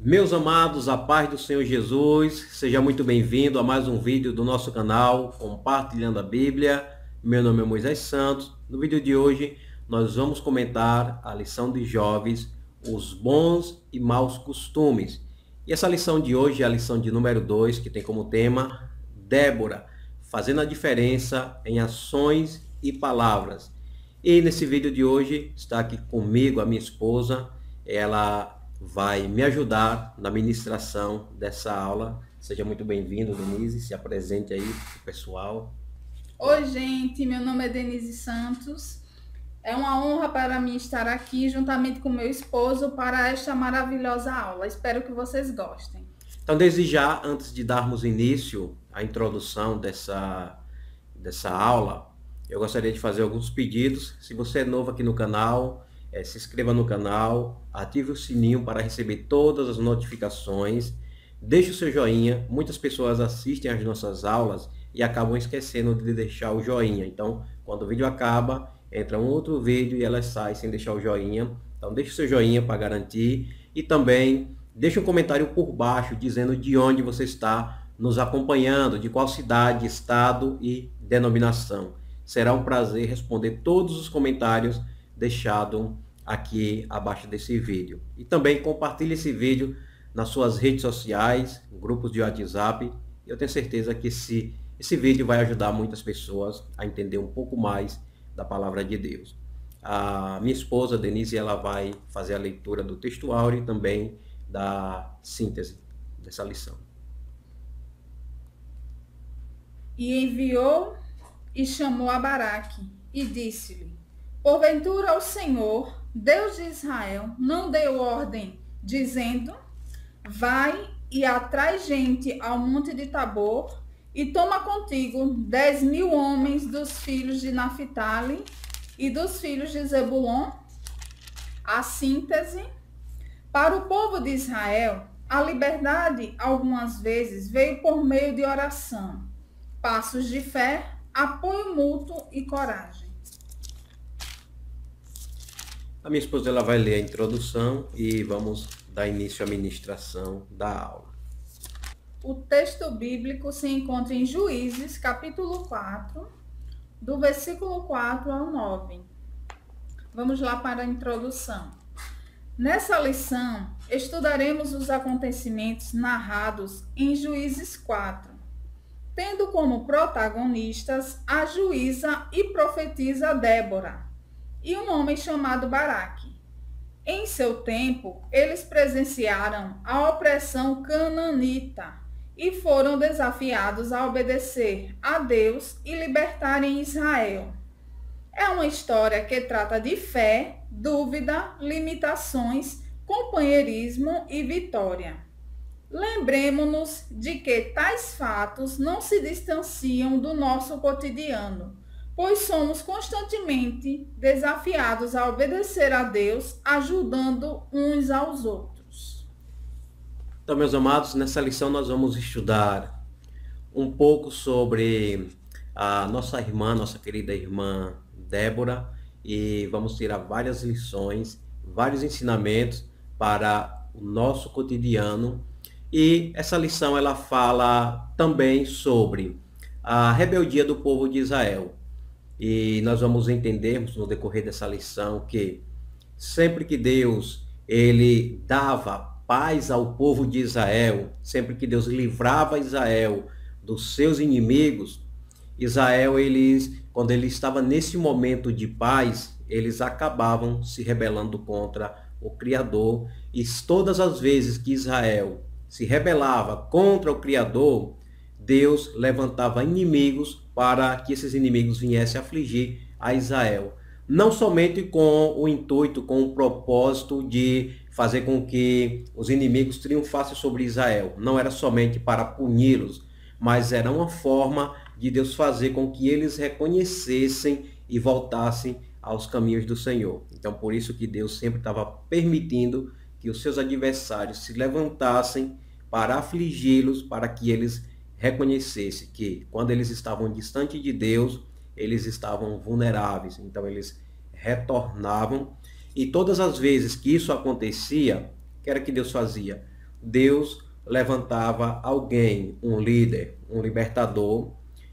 Meus amados, a paz do Senhor Jesus, seja muito bem-vindo a mais um vídeo do nosso canal Compartilhando a Bíblia. Meu nome é Moisés Santos. No vídeo de hoje, nós vamos comentar a lição de jovens, os bons e maus costumes. E essa lição de hoje é a lição de número 2, que tem como tema Débora, fazendo a diferença em ações e palavras. E nesse vídeo de hoje está aqui comigo a minha esposa, ela vai me ajudar na ministração dessa aula. Seja muito bem-vindo, Denise. Se apresente aí pessoal. Oi, gente. Meu nome é Denise Santos. É uma honra para mim estar aqui juntamente com meu esposo para esta maravilhosa aula. Espero que vocês gostem. Então, desde já, antes de darmos início à introdução dessa, dessa aula, eu gostaria de fazer alguns pedidos. Se você é novo aqui no canal, é, se inscreva no canal, ative o sininho para receber todas as notificações, deixe o seu joinha. Muitas pessoas assistem às nossas aulas e acabam esquecendo de deixar o joinha. Então, quando o vídeo acaba, entra um outro vídeo e elas saem sem deixar o joinha. Então, deixe o seu joinha para garantir e também deixe um comentário por baixo dizendo de onde você está nos acompanhando, de qual cidade, estado e denominação. Será um prazer responder todos os comentários deixado aqui abaixo desse vídeo. E também compartilhe esse vídeo nas suas redes sociais, grupos de WhatsApp. Eu tenho certeza que esse, esse vídeo vai ajudar muitas pessoas a entender um pouco mais da palavra de Deus. A minha esposa, Denise, ela vai fazer a leitura do texto áureo e também da síntese dessa lição. E enviou e chamou a Baraque e disse-lhe: Porventura o Senhor, Deus de Israel, não deu ordem, dizendo: Vai e atrai gente ao monte de Tabor, e toma contigo dez mil homens dos filhos de Naphtali e dos filhos de Zebulon. A síntese. Para o povo de Israel, a liberdade algumas vezes veio por meio de oração, passos de fé, apoio mútuo e coragem. A minha esposa ela vai ler a introdução e vamos dar início à ministração da aula. O texto bíblico se encontra em Juízes, capítulo 4, do versículo 4 ao 9. Vamos lá para a introdução. Nessa lição, estudaremos os acontecimentos narrados em Juízes 4, tendo como protagonistas a juíza e profetisa Débora e um homem chamado Baraque. Em seu tempo, eles presenciaram a opressão cananita e foram desafiados a obedecer a Deus e libertarem Israel. É uma história que trata de fé, dúvida, limitações, companheirismo e vitória. Lembremos-nos de que tais fatos não se distanciam do nosso cotidiano pois somos constantemente desafiados a obedecer a Deus, ajudando uns aos outros. Então, meus amados, nessa lição nós vamos estudar um pouco sobre a nossa irmã, nossa querida irmã Débora, e vamos tirar várias lições, vários ensinamentos para o nosso cotidiano. E essa lição ela fala também sobre a rebeldia do povo de Israel. E nós vamos entendermos no decorrer dessa lição que sempre que Deus ele dava paz ao povo de Israel, sempre que Deus livrava Israel dos seus inimigos, Israel eles quando ele estava nesse momento de paz, eles acabavam se rebelando contra o Criador, e todas as vezes que Israel se rebelava contra o Criador, Deus levantava inimigos para que esses inimigos viessem afligir a Israel. Não somente com o intuito, com o propósito de fazer com que os inimigos triunfassem sobre Israel. Não era somente para puni-los, mas era uma forma de Deus fazer com que eles reconhecessem e voltassem aos caminhos do Senhor. Então, por isso que Deus sempre estava permitindo que os seus adversários se levantassem para afligi-los, para que eles reconhecesse que quando eles estavam distante de Deus, eles estavam vulneráveis. Então eles retornavam e todas as vezes que isso acontecia, que era que Deus fazia? Deus levantava alguém, um líder, um libertador,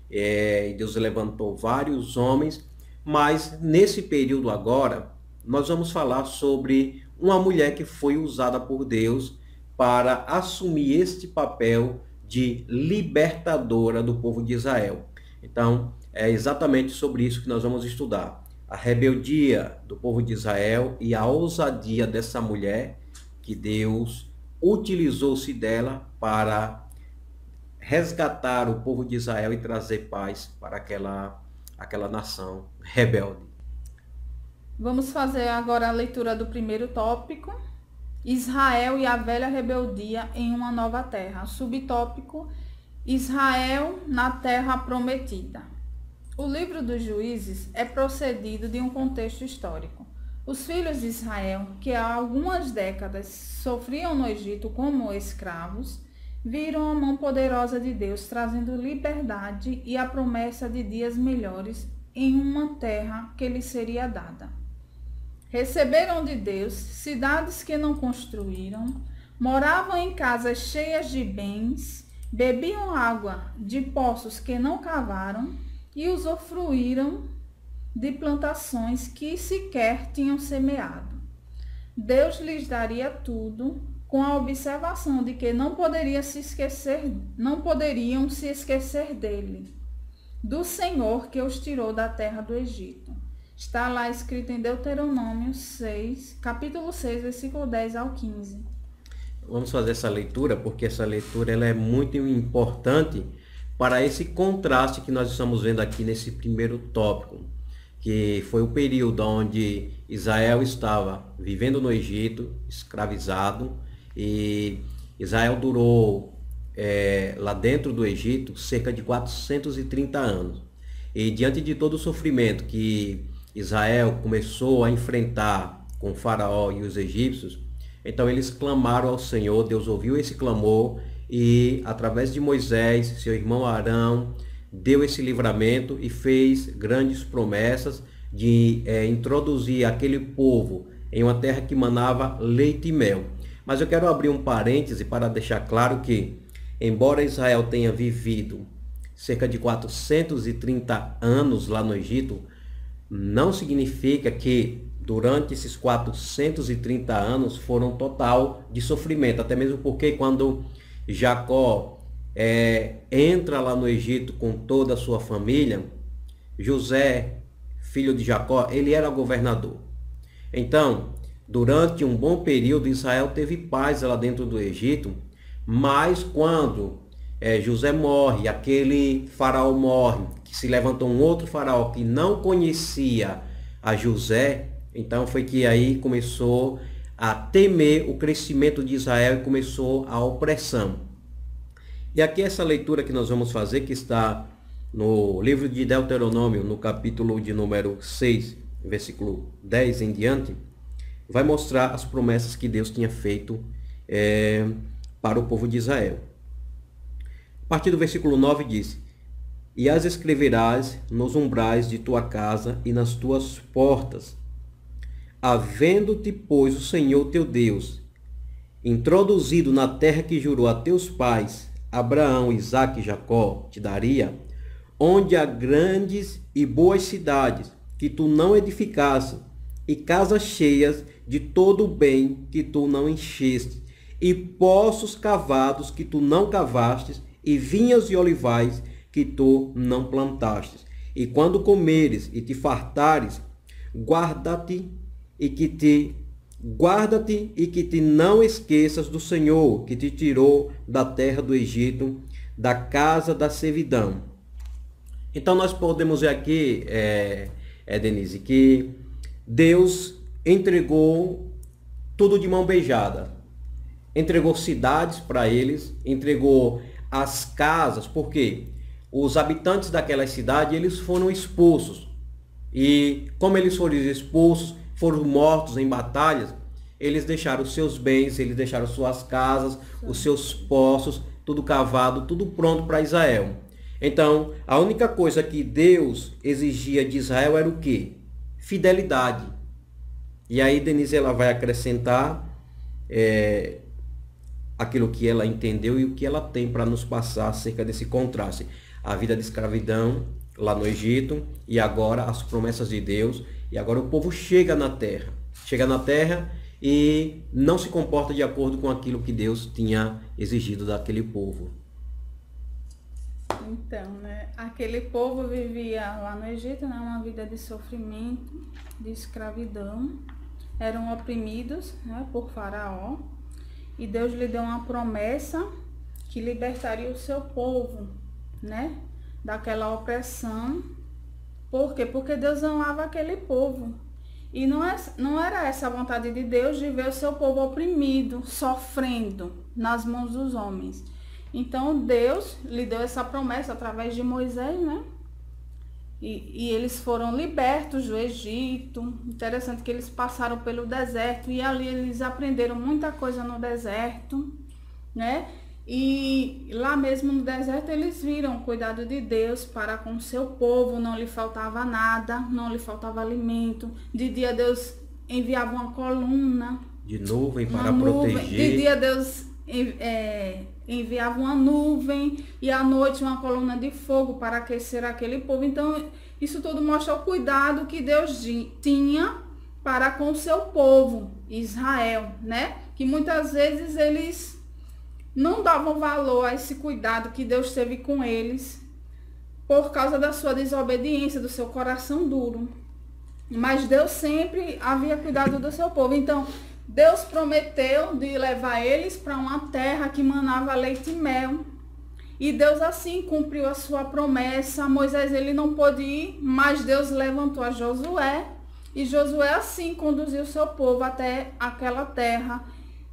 é, e Deus levantou vários homens, mas nesse período agora, nós vamos falar sobre uma mulher que foi usada por Deus para assumir este papel de libertadora do povo de Israel. Então, é exatamente sobre isso que nós vamos estudar. A rebeldia do povo de Israel e a ousadia dessa mulher que Deus utilizou-se dela para resgatar o povo de Israel e trazer paz para aquela, aquela nação rebelde. Vamos fazer agora a leitura do primeiro tópico. Israel e a velha rebeldia em uma nova terra. Subtópico: Israel na terra prometida. O livro dos Juízes é procedido de um contexto histórico. Os filhos de Israel, que há algumas décadas sofriam no Egito como escravos, viram a mão poderosa de Deus trazendo liberdade e a promessa de dias melhores em uma terra que lhes seria dada. Receberam de Deus cidades que não construíram, moravam em casas cheias de bens, bebiam água de poços que não cavaram e usufruíram de plantações que sequer tinham semeado. Deus lhes daria tudo, com a observação de que não poderia se esquecer, não poderiam se esquecer dele, do Senhor que os tirou da terra do Egito. Está lá escrito em Deuteronômio 6, capítulo 6, versículo 10 ao 15. Vamos fazer essa leitura porque essa leitura ela é muito importante para esse contraste que nós estamos vendo aqui nesse primeiro tópico, que foi o período onde Israel estava vivendo no Egito, escravizado, e Israel durou é, lá dentro do Egito cerca de 430 anos. E diante de todo o sofrimento que Israel começou a enfrentar com faraó e os egípcios, então eles clamaram ao Senhor, Deus ouviu esse clamor e através de Moisés, seu irmão Arão, deu esse livramento e fez grandes promessas de é, introduzir aquele povo em uma terra que manava leite e mel. Mas eu quero abrir um parêntese para deixar claro que, embora Israel tenha vivido cerca de 430 anos lá no Egito, não significa que durante esses 430 anos foram total de sofrimento, até mesmo porque quando Jacó é, entra lá no Egito com toda a sua família, José, filho de Jacó, ele era governador. Então, durante um bom período, Israel teve paz lá dentro do Egito, mas quando é, José morre, aquele faraó morre, se levantou um outro faraó que não conhecia a José, então foi que aí começou a temer o crescimento de Israel e começou a opressão. E aqui essa leitura que nós vamos fazer, que está no livro de Deuteronômio, no capítulo de número 6, versículo 10 em diante, vai mostrar as promessas que Deus tinha feito é, para o povo de Israel. A partir do versículo 9 diz: E as escreverás nos umbrais de tua casa e nas tuas portas, havendo-te, pois, o Senhor teu Deus, introduzido na terra que jurou a teus pais, Abraão, Isaque e Jacó, te daria, onde há grandes e boas cidades que tu não edificaste, e casas cheias de todo o bem que tu não encheste, e poços cavados que tu não cavastes, e vinhas e olivais que tu não plantastes. E quando comeres e te fartares, guarda-te e que te guarda-te e que te não esqueças do Senhor que te tirou da terra do Egito, da casa da servidão. Então nós podemos ver aqui, é, é Denise, que Deus entregou tudo de mão beijada. Entregou cidades para eles, entregou as casas, porque os habitantes daquela cidade eles foram expulsos. E como eles foram expulsos, foram mortos em batalhas, eles deixaram seus bens, eles deixaram suas casas, os seus poços, tudo cavado, tudo pronto para Israel. Então, a única coisa que Deus exigia de Israel era o quê? Fidelidade. E aí Denise ela vai acrescentar é, aquilo que ela entendeu e o que ela tem para nos passar acerca desse contraste. A vida de escravidão lá no Egito e agora as promessas de Deus. E agora o povo chega na terra. Chega na terra e não se comporta de acordo com aquilo que Deus tinha exigido daquele povo. Então, né, aquele povo vivia lá no Egito, né, uma vida de sofrimento, de escravidão, eram oprimidos né, por Faraó, e Deus lhe deu uma promessa que libertaria o seu povo, né, daquela opressão. Por quê? Porque Deus amava aquele povo. E não, é, não era essa a vontade de Deus de ver o seu povo oprimido, sofrendo nas mãos dos homens. Então Deus lhe deu essa promessa através de Moisés, né? E, e, eles foram libertos do Egito. Interessante que eles passaram pelo deserto e ali eles aprenderam muita coisa no deserto, né? E lá mesmo no deserto eles viram o cuidado de Deus para com o seu povo, não lhe faltava nada, não lhe faltava alimento. De dia Deus enviava uma coluna. De nuvem para proteger. De dia Deus é, enviava uma nuvem e à noite uma coluna de fogo para aquecer aquele povo. Então, isso tudo mostra o cuidado que Deus tinha para com o seu povo, Israel, né? Que muitas vezes eles não davam valor a esse cuidado que Deus teve com eles por causa da sua desobediência, do seu coração duro. Mas Deus sempre havia cuidado do seu povo. Então, Deus prometeu de levar eles para uma terra que manava leite e mel. E Deus assim cumpriu a sua promessa. Moisés ele não pôde ir, mas Deus levantou a Josué. E Josué assim conduziu seu povo até aquela terra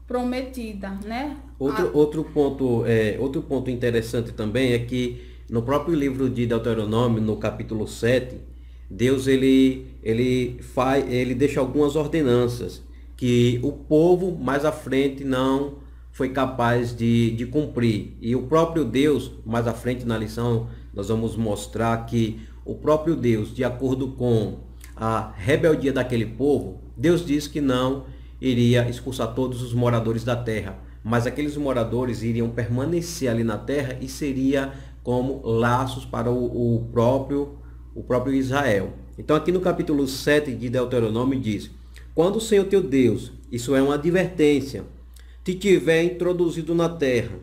prometida, né? Outro, a... outro, ponto, é, outro ponto interessante também é que no próprio livro de Deuteronômio, no capítulo 7, Deus ele, ele, faz, ele deixa algumas ordenanças que o povo mais à frente não foi capaz de, de cumprir. E o próprio Deus, mais à frente na lição, nós vamos mostrar que o próprio Deus, de acordo com a rebeldia daquele povo, Deus diz que não iria expulsar todos os moradores da terra, mas aqueles moradores iriam permanecer ali na terra e seria como laços para o, o próprio o próprio Israel. Então aqui no capítulo 7 de Deuteronômio diz: quando o Senhor teu Deus, isso é uma advertência, te tiver introduzido na terra,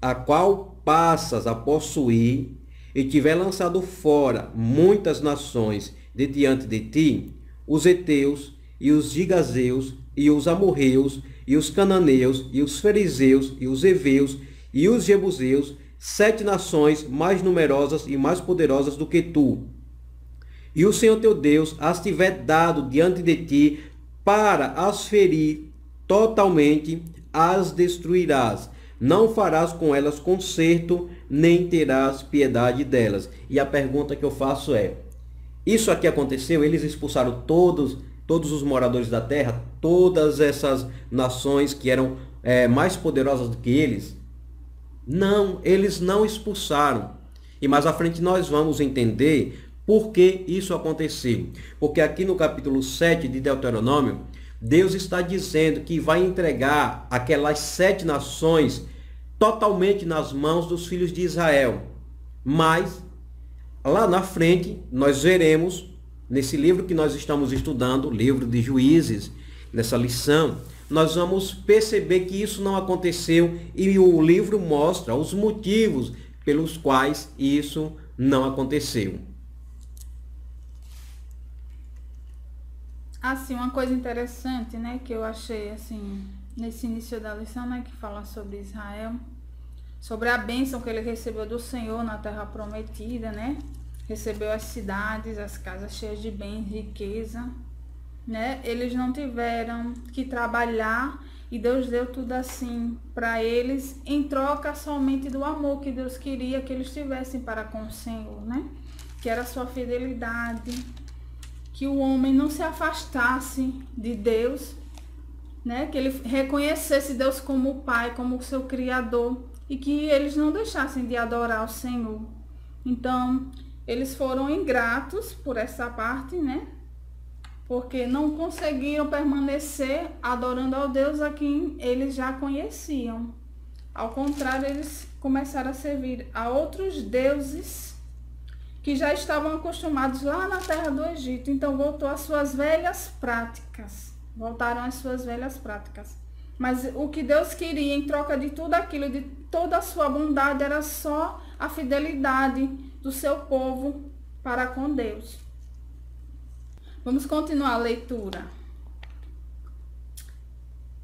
a qual passas a possuir, e tiver lançado fora muitas nações de diante de ti, os heteus e os gigazeus e os amorreus e os cananeus e os fariseus e os heveus e os jebuseus, sete nações mais numerosas e mais poderosas do que tu. E o Senhor teu Deus as tiver dado diante de ti para as ferir totalmente, as destruirás. Não farás com elas conserto, nem terás piedade delas. E a pergunta que eu faço é: isso aqui aconteceu? Eles expulsaram todos, todos os moradores da terra, todas essas nações que eram é, mais poderosas do que eles? Não, eles não expulsaram. E mais à frente nós vamos entender por que isso aconteceu? Porque aqui no capítulo 7 de Deuteronômio, Deus está dizendo que vai entregar aquelas sete nações totalmente nas mãos dos filhos de Israel. Mas, lá na frente, nós veremos, nesse livro que nós estamos estudando, livro de Juízes, nessa lição, nós vamos perceber que isso não aconteceu e o livro mostra os motivos pelos quais isso não aconteceu. Assim, uma coisa interessante, né, que eu achei, assim, nesse início da lição, né, que fala sobre Israel, sobre a bênção que ele recebeu do Senhor na terra prometida, né, recebeu as cidades, as casas cheias de bens, riqueza, né, eles não tiveram que trabalhar e Deus deu tudo assim para eles em troca somente do amor que Deus queria que eles tivessem para com o Senhor, né, que era a sua fidelidade, que o homem não se afastasse de Deus, né? Que ele reconhecesse Deus como Pai, como seu Criador e que eles não deixassem de adorar o Senhor. Então, eles foram ingratos por essa parte, né? Porque não conseguiram permanecer adorando ao Deus a quem eles já conheciam. Ao contrário, eles começaram a servir a outros deuses que já estavam acostumados lá na terra do Egito. Então voltou às suas velhas práticas. Voltaram às suas velhas práticas. Mas o que Deus queria em troca de tudo aquilo, de toda a sua bondade, era só a fidelidade do seu povo para com Deus. Vamos continuar a leitura.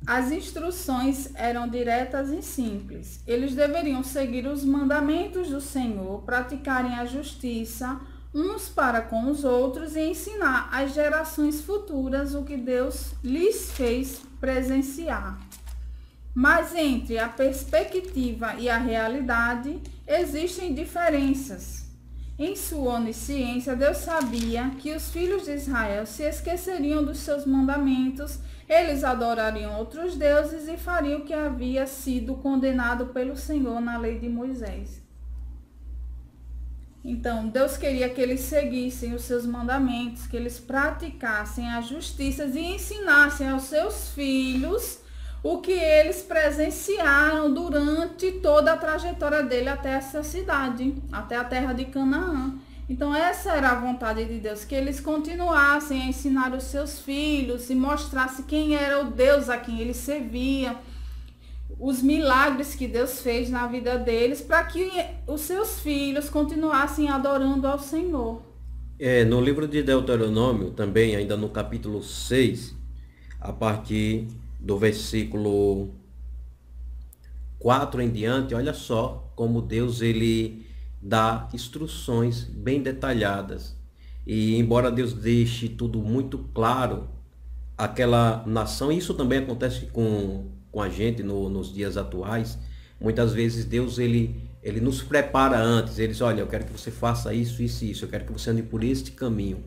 As instruções eram diretas e simples. Eles deveriam seguir os mandamentos do Senhor, praticarem a justiça uns para com os outros e ensinar às gerações futuras o que Deus lhes fez presenciar. Mas entre a perspectiva e a realidade existem diferenças. Em sua onisciência, Deus sabia que os filhos de Israel se esqueceriam dos seus mandamentos, eles adorariam outros deuses e fariam o que havia sido condenado pelo Senhor na lei de Moisés. Então, Deus queria que eles seguissem os seus mandamentos, que eles praticassem a justiça e ensinassem aos seus filhos o que eles presenciaram durante toda a trajetória dele até essa cidade, até a terra de Canaã. Então, essa era a vontade de Deus, que eles continuassem a ensinar os seus filhos e mostrassem quem era o Deus a quem eles serviam os milagres que Deus fez na vida deles para que os seus filhos continuassem adorando ao Senhor. É, no livro de Deuteronômio, também, ainda no capítulo 6, a partir do versículo 4 em diante, olha só como Deus ele dá instruções bem detalhadas. E embora Deus deixe tudo muito claro, aquela nação, isso também acontece com com a gente no, nos dias atuais, muitas vezes Deus ele, ele nos prepara antes. Ele diz, olha, eu quero que você faça isso, isso e isso. Eu quero que você ande por este caminho.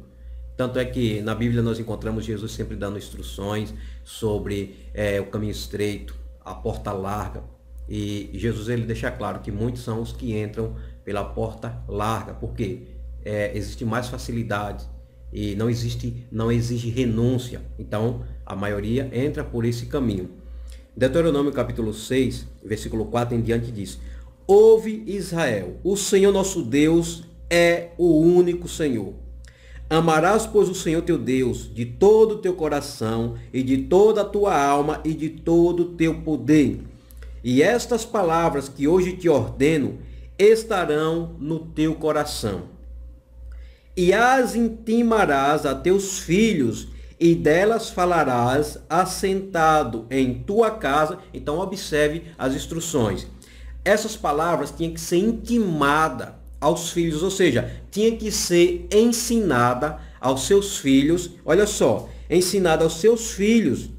Tanto é que na Bíblia nós encontramos Jesus sempre dando instruções sobre é, o caminho estreito, a porta larga. E Jesus ele deixa claro que muitos são os que entram pela porta larga, porque é, existe mais facilidade e não existe, não exige renúncia. Então a maioria entra por esse caminho. Deuteronômio capítulo 6, versículo 4 em diante diz: Ouve Israel, o Senhor nosso Deus é o único Senhor. Amarás, pois, o Senhor teu Deus de todo o teu coração e de toda a tua alma e de todo o teu poder. E estas palavras que hoje te ordeno estarão no teu coração. E as intimarás a teus filhos e delas falarás assentado em tua casa. Então observe as instruções. Essas palavras tinham que ser intimada aos filhos, ou seja, tinha que ser ensinada aos seus filhos. Olha só, ensinada aos seus filhos.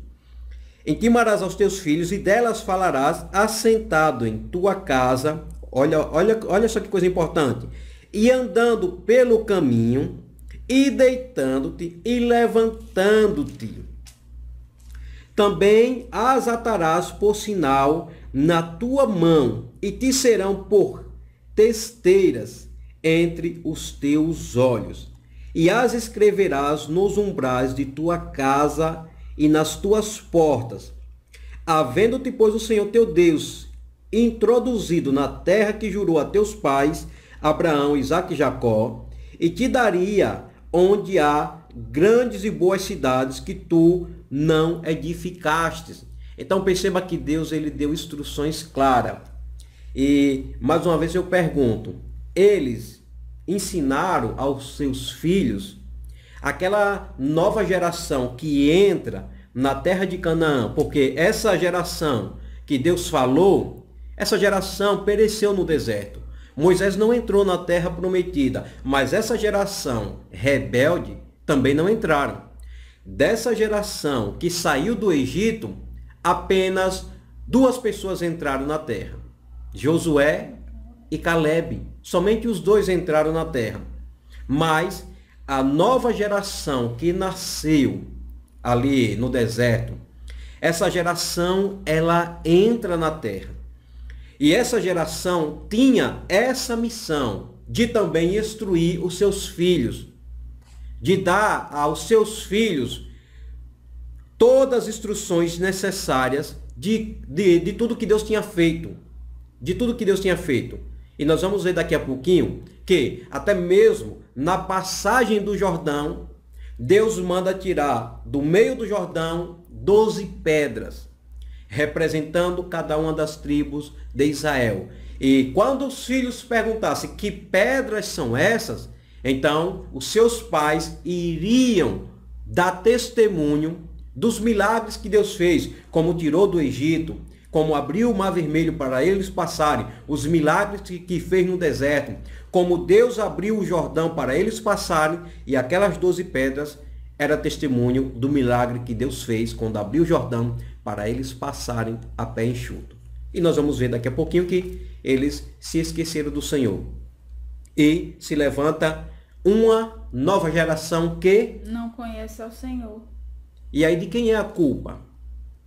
Intimarás aos teus filhos e delas falarás assentado em tua casa. Olha, olha, olha só que coisa importante. E andando pelo caminho e deitando-te e levantando-te. Também as atarás por sinal na tua mão e te serão por testeiras entre os teus olhos. E as escreverás nos umbrais de tua casa e nas tuas portas. Havendo-te, pois, o Senhor teu Deus introduzido na terra que jurou a teus pais, Abraão, Isaque e Jacó, e te daria onde há grandes e boas cidades que tu não edificastes. Então perceba que Deus ele deu instruções claras. E mais uma vez eu pergunto, eles ensinaram aos seus filhos aquela nova geração que entra na terra de Canaã, porque essa geração que Deus falou, essa geração pereceu no deserto. Moisés não entrou na terra prometida, mas essa geração rebelde também não entraram. Dessa geração que saiu do Egito, apenas duas pessoas entraram na terra: Josué e Caleb. Somente os dois entraram na terra. Mas a nova geração que nasceu ali no deserto, essa geração ela entra na terra. E essa geração tinha essa missão de também instruir os seus filhos, de dar aos seus filhos todas as instruções necessárias de, de, de tudo que Deus tinha feito de tudo que Deus tinha feito. E nós vamos ver daqui a pouquinho que até mesmo na passagem do Jordão, Deus manda tirar do meio do Jordão doze pedras, representando cada uma das tribos de Israel. E quando os filhos perguntassem que pedras são essas, então os seus pais iriam dar testemunho dos milagres que Deus fez, como tirou do Egito, como abriu o mar vermelho para eles passarem, os milagres que fez no deserto, como Deus abriu o Jordão para eles passarem, e aquelas doze pedras era testemunho do milagre que Deus fez quando abriu o Jordão para eles passarem a pé enxuto. E nós vamos ver daqui a pouquinho que eles se esqueceram do Senhor. E se levanta uma nova geração que não conhece ao Senhor. E aí de quem é a culpa?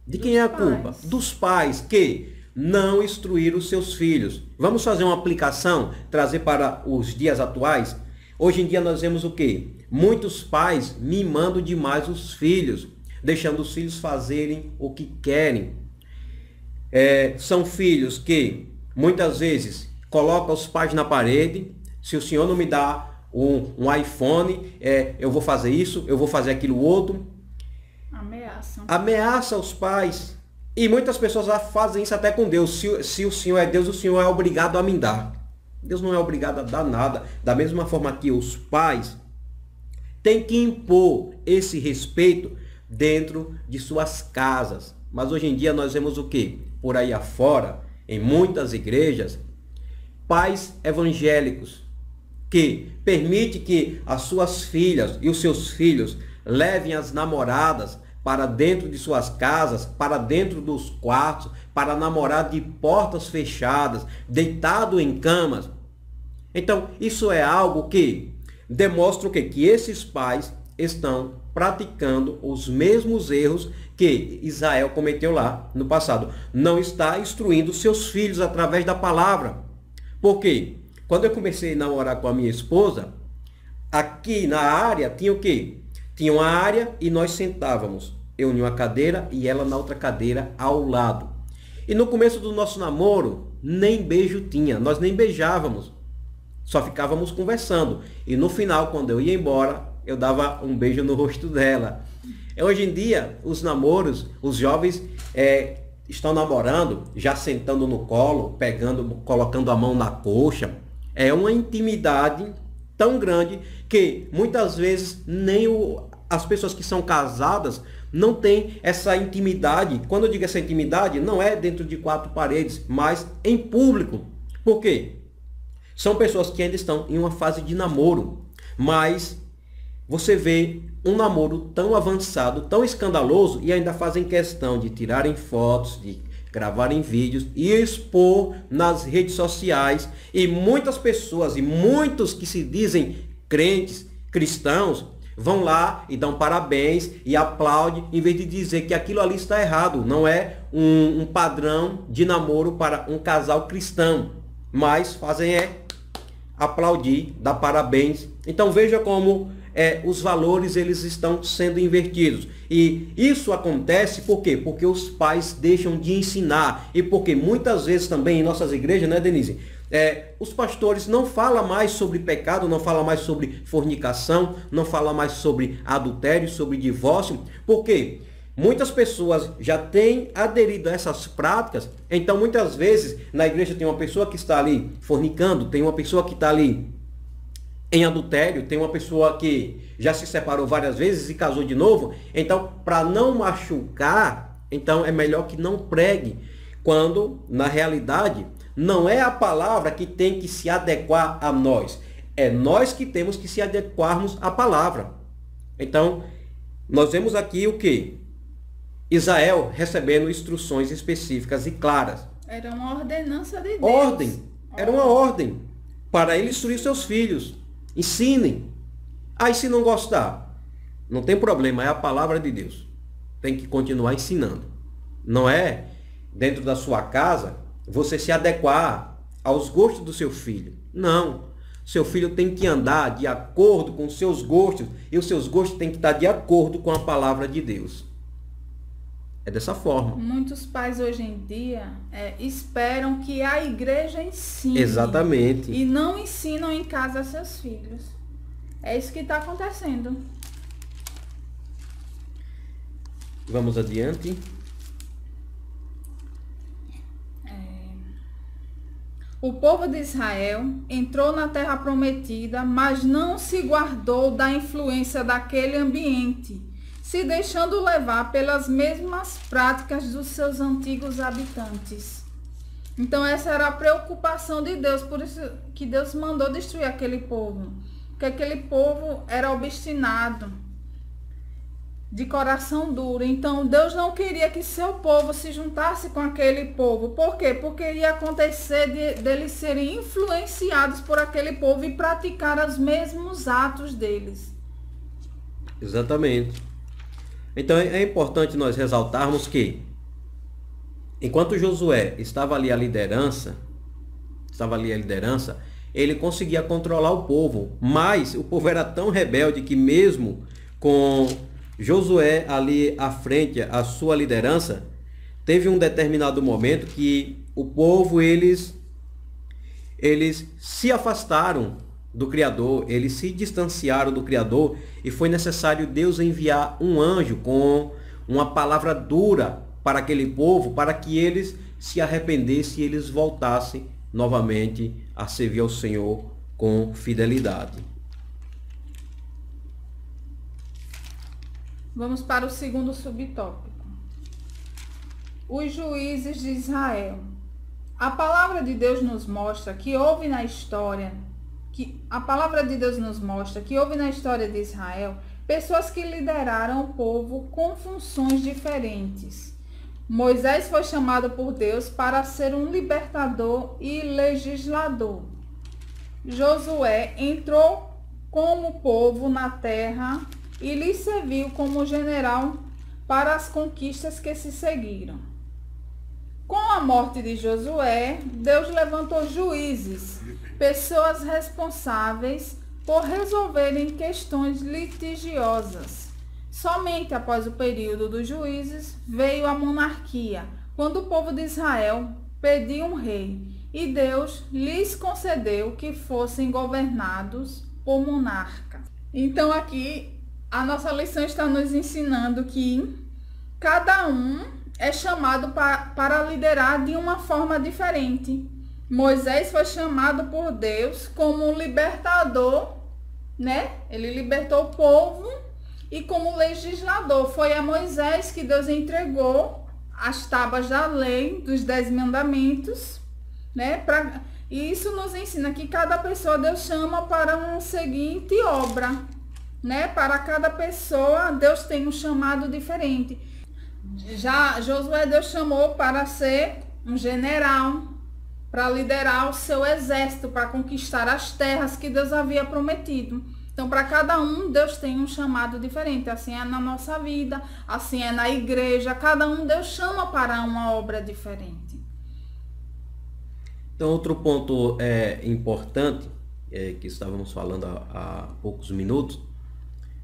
De quem é a culpa? Dos pais que não instruíram os seus filhos. Vamos fazer uma aplicação, trazer para os dias atuais? Hoje em dia nós vemos o quê? Muitos pais mimando demais os filhos, deixando os filhos fazerem o que querem. É, são filhos que muitas vezes colocam os pais na parede. Se o senhor não me dá um, um iPhone, é, eu vou fazer isso, eu vou fazer aquilo outro Ameaça. Ameaça os pais. E muitas pessoas fazem isso até com Deus. Se, se o Senhor é Deus, o Senhor é obrigado a me dar. Deus não é obrigado a dar nada. Da mesma forma que os pais têm que impor esse respeito dentro de suas casas. Mas hoje em dia nós vemos o que? Por aí afora, em muitas igrejas, pais evangélicos que permite que as suas filhas e os seus filhos levem as namoradas para dentro de suas casas, para dentro dos quartos, para namorar de portas fechadas, deitado em camas. Então, isso é algo que demonstra o quê? Que esses pais estão praticando os mesmos erros que Israel cometeu lá no passado. Não está instruindo seus filhos através da palavra. Por quê? Quando eu comecei a namorar com a minha esposa, aqui na área tinha o quê? Tinha uma área e nós sentávamos. Eu em uma cadeira e ela na outra cadeira ao lado. E no começo do nosso namoro, nem beijo tinha. Nós nem beijávamos. Só ficávamos conversando. E no final, quando eu ia embora, eu dava um beijo no rosto dela. E hoje em dia, os namoros, os jovens é, estão namorando, já sentando no colo, pegando, colocando a mão na coxa. É uma intimidade tão grande que muitas vezes nem o, as pessoas que são casadas não têm essa intimidade. Quando eu digo essa intimidade, não é dentro de quatro paredes, mas em público. Por quê? São pessoas que ainda estão em uma fase de namoro, mas você vê um namoro tão avançado, tão escandaloso e ainda fazem questão de tirarem fotos, de gravarem vídeos e expor nas redes sociais. E muitas pessoas e muitos que se dizem crentes, cristãos, vão lá e dão parabéns e aplaudem, em vez de dizer que aquilo ali está errado. Não é um, um padrão de namoro para um casal cristão. Mas fazem é aplaudir, dar parabéns. Então veja como é, os valores eles estão sendo invertidos. E isso acontece por quê? Porque os pais deixam de ensinar. E porque muitas vezes também em nossas igrejas, né, Denise? É, os pastores não falam mais sobre pecado, não falam mais sobre fornicação, não falam mais sobre adultério, sobre divórcio, porque muitas pessoas já têm aderido a essas práticas, então muitas vezes na igreja tem uma pessoa que está ali fornicando, tem uma pessoa que está ali em adultério, tem uma pessoa que já se separou várias vezes e casou de novo, então para não machucar, então é melhor que não pregue, quando na realidade não é a palavra que tem que se adequar a nós. É nós que temos que se adequarmos à palavra. Então, nós vemos aqui o que? Israel recebendo instruções específicas e claras. Era uma ordenança de Deus. Ordem. Era uma ordem para ele instruir seus filhos. Ensinem. Aí se não gostar, não tem problema, é a palavra de Deus. Tem que continuar ensinando. Não é dentro da sua casa você se adequar aos gostos do seu filho. Não. Seu filho tem que andar de acordo com os seus gostos e os seus gostos têm que estar de acordo com a palavra de Deus. É dessa forma. Muitos pais hoje em dia é, esperam que a igreja ensine. Exatamente. E não ensinam em casa a seus filhos. É isso que está acontecendo. Vamos adiante. O povo de Israel entrou na terra prometida, mas não se guardou da influência daquele ambiente, se deixando levar pelas mesmas práticas dos seus antigos habitantes. Então essa era a preocupação de Deus, por isso que Deus mandou destruir aquele povo, porque aquele povo era obstinado, de coração duro. Então Deus não queria que seu povo se juntasse com aquele povo. Por quê? Porque ia acontecer de, deles serem influenciados por aquele povo e praticar os mesmos atos deles. Exatamente. Então é importante nós ressaltarmos que enquanto Josué estava ali a liderança, estava ali a liderança, ele conseguia controlar o povo, mas o povo era tão rebelde que mesmo com Josué ali à frente, a sua liderança, teve um determinado momento que o povo eles eles se afastaram do Criador, eles se distanciaram do Criador e foi necessário Deus enviar um anjo com uma palavra dura para aquele povo, para que eles se arrependessem e eles voltassem novamente a servir ao Senhor com fidelidade. Vamos para o segundo subtópico. Os juízes de Israel. A palavra de Deus nos mostra que houve na história, que a palavra de Deus nos mostra que houve na história de Israel pessoas que lideraram o povo com funções diferentes. Moisés foi chamado por Deus para ser um libertador e legislador. Josué entrou como povo na terra e lhe serviu como general para as conquistas que se seguiram. Com a morte de Josué, Deus levantou juízes, pessoas responsáveis por resolverem questões litigiosas. Somente após o período dos juízes veio a monarquia, quando o povo de Israel pediu um rei, e Deus lhes concedeu que fossem governados por monarca. Então aqui a nossa lição está nos ensinando que cada um é chamado pa, para liderar de uma forma diferente. Moisés foi chamado por Deus como um libertador, né? Ele libertou o povo e como legislador. Foi a Moisés que Deus entregou as tábuas da lei, dos dez mandamentos, né? Pra, e isso nos ensina que cada pessoa Deus chama para uma seguinte obra né? Para cada pessoa, Deus tem um chamado diferente. Já Josué Deus chamou para ser um general, para liderar o seu exército, para conquistar as terras que Deus havia prometido. Então, para cada um, Deus tem um chamado diferente. Assim é na nossa vida, assim é na igreja. Cada um Deus chama para uma obra diferente. Então, outro ponto é, importante, é, que estávamos falando há, há poucos minutos,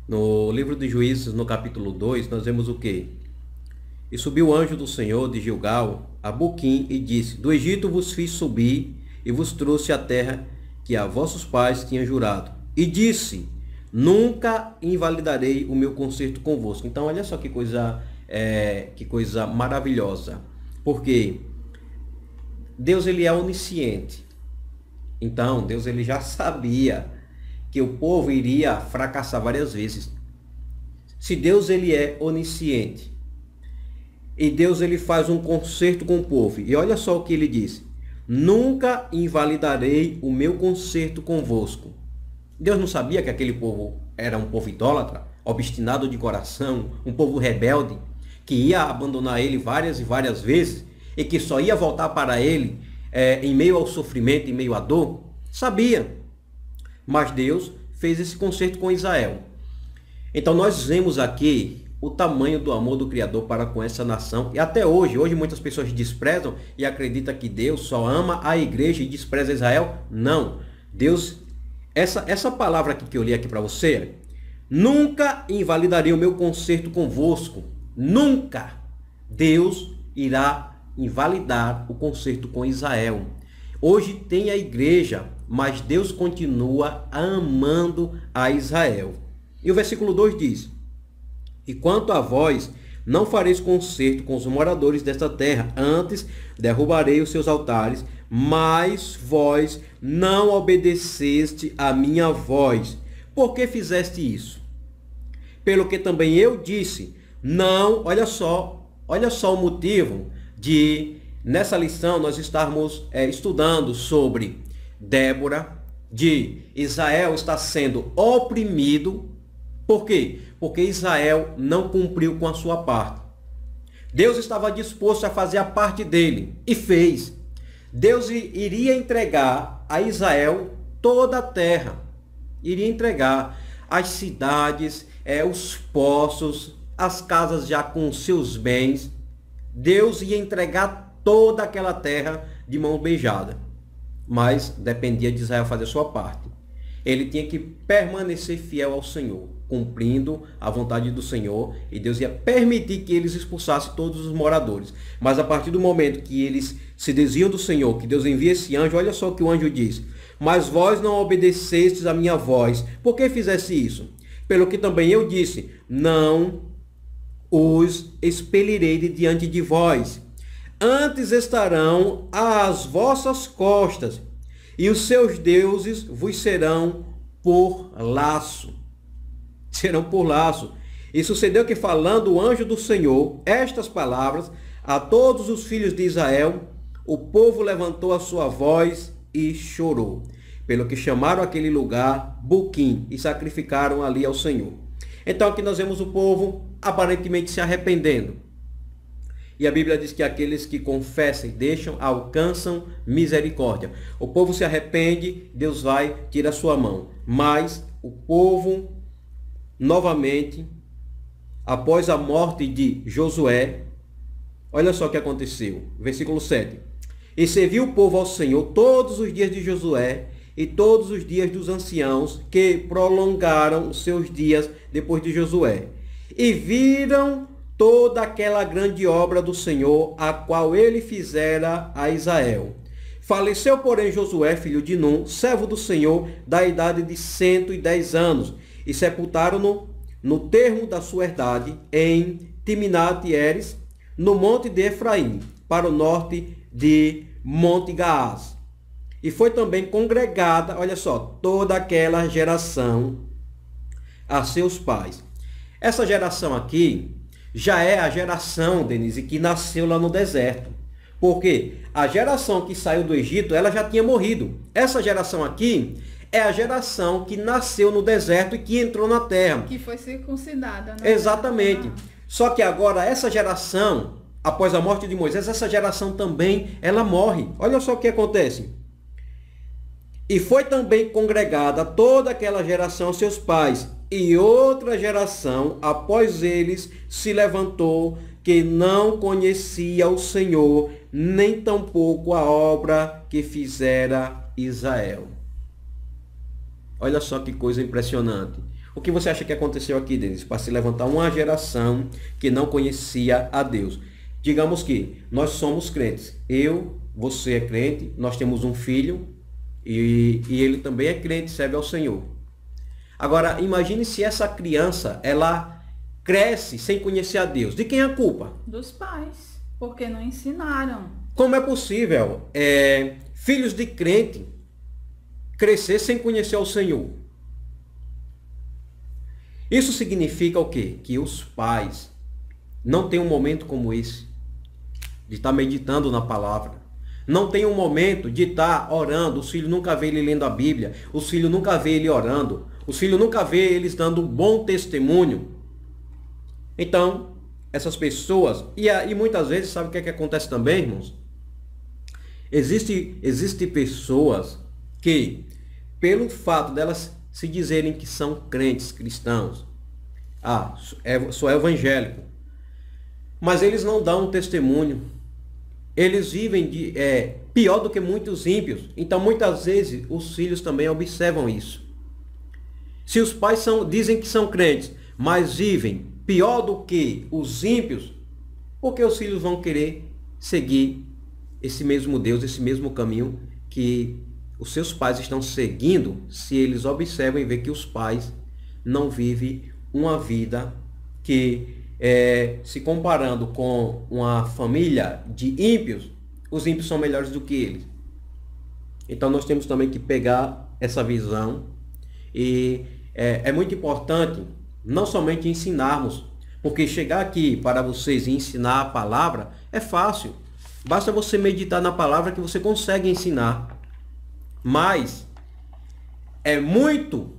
no livro de Juízes, no capítulo 2, nós vemos o que? E subiu o anjo do Senhor de Gilgal a Buquim e disse, Do Egito vos fiz subir e vos trouxe a terra que a vossos pais tinham jurado. E disse, nunca invalidarei o meu concerto convosco. Então, olha só que coisa, é, que coisa maravilhosa. Porque Deus ele é onisciente. Então, Deus ele já sabia que o povo iria fracassar várias vezes. Se Deus ele é onisciente e Deus ele faz um concerto com o povo. E olha só o que ele disse: Nunca invalidarei o meu concerto convosco. Deus não sabia que aquele povo era um povo idólatra, obstinado de coração, um povo rebelde, que ia abandonar ele várias e várias vezes e que só ia voltar para ele é, em meio ao sofrimento, em meio à dor? Sabia. Mas Deus fez esse concerto com Israel. Então nós vemos aqui o tamanho do amor do Criador para com essa nação. E até hoje, hoje muitas pessoas desprezam e acreditam que Deus só ama a igreja e despreza Israel. Não. Deus, essa, essa palavra aqui que eu li aqui para você, nunca invalidaria o meu concerto convosco. Nunca. Deus irá invalidar o concerto com Israel. Hoje tem a igreja, mas Deus continua amando a Israel. E o versículo 2 diz: E quanto a vós, não fareis concerto com os moradores desta terra, antes derrubarei os seus altares, mas vós não obedeceste a minha voz. Por que fizeste isso? Pelo que também eu disse, não, olha só, olha só o motivo de nessa lição nós estarmos é, estudando sobre Débora, de Israel está sendo oprimido. Por quê? Porque Israel não cumpriu com a sua parte. Deus estava disposto a fazer a parte dele e fez. Deus iria entregar a Israel toda a terra. Iria entregar as cidades, é, os poços, as casas já com seus bens. Deus ia entregar toda aquela terra de mão beijada. Mas dependia de Israel fazer sua parte. Ele tinha que permanecer fiel ao Senhor, cumprindo a vontade do Senhor, e Deus ia permitir que eles expulsassem todos os moradores. Mas a partir do momento que eles se desviam do Senhor, que Deus envia esse anjo, olha só o que o anjo diz: Mas vós não obedecestes a minha voz. Por que fizesse isso? Pelo que também eu disse: Não os expelirei de diante de vós. Antes estarão às vossas costas, e os seus deuses vos serão por laço. Serão por laço. E sucedeu que, falando o anjo do Senhor estas palavras a todos os filhos de Israel, o povo levantou a sua voz e chorou, pelo que chamaram aquele lugar Buquim e sacrificaram ali ao Senhor. Então aqui nós vemos o povo aparentemente se arrependendo. E a Bíblia diz que aqueles que confessam e deixam alcançam misericórdia. O povo se arrepende, Deus vai, tira a sua mão. Mas o povo, novamente, após a morte de Josué, olha só o que aconteceu. Versículo 7. E serviu o povo ao Senhor todos os dias de Josué e todos os dias dos anciãos que prolongaram os seus dias depois de Josué. E viram toda aquela grande obra do Senhor, a qual ele fizera a Israel. Faleceu, porém, Josué, filho de Num, servo do Senhor, da idade de cento e dez anos, e sepultaram-no no termo da sua herdade, em Timinat Eres, no monte de Efraim, para o norte de Monte Gaás. E foi também congregada, olha só, toda aquela geração a seus pais. Essa geração aqui já é a geração, Denise, que nasceu lá no deserto. Porque a geração que saiu do Egito, ela já tinha morrido. Essa geração aqui é a geração que nasceu no deserto e que entrou na terra. Que foi circuncidada. Né? Exatamente. Só que agora essa geração após a morte de Moisés, essa geração também, ela morre. Olha só o que acontece. E foi também congregada toda aquela geração seus pais, e outra geração após eles se levantou que não conhecia o Senhor, nem tampouco a obra que fizera Israel. Olha só que coisa impressionante. O que você acha que aconteceu aqui, Denis, para se levantar uma geração que não conhecia a Deus? Digamos que nós somos crentes. Eu, você é crente, nós temos um filho e, e ele também é crente, serve ao Senhor. Agora, imagine se essa criança, ela cresce sem conhecer a Deus. De quem é a culpa? Dos pais, porque não ensinaram. Como é possível é, filhos de crente crescer sem conhecer o Senhor? Isso significa o quê? Que os pais não têm um momento como esse de estar meditando na palavra. Não tem um momento de estar orando. Os filhos nunca vê ele lendo a Bíblia. Os filhos nunca vê ele orando. Os filhos nunca vê eles dando um bom testemunho. Então, essas pessoas, e, e muitas vezes, sabe o que, é que acontece também, irmãos? Existe, existe pessoas que, pelo fato delas se dizerem que são crentes cristãos, ah, é, sou evangélico, mas eles não dão um testemunho eles vivem de, é, pior do que muitos ímpios. Então, muitas vezes, os filhos também observam isso. Se os pais são, dizem que são crentes, mas vivem pior do que os ímpios, Porque os filhos vão querer seguir esse mesmo Deus, esse mesmo caminho que os seus pais estão seguindo, se eles observam e veem que os pais não vivem uma vida que, é, se comparando com uma família de ímpios, os ímpios são melhores do que eles. Então nós temos também que pegar essa visão e é, é muito importante não somente ensinarmos, porque chegar aqui para vocês e ensinar a palavra é fácil. Basta você meditar na palavra que você consegue ensinar. Mas é muito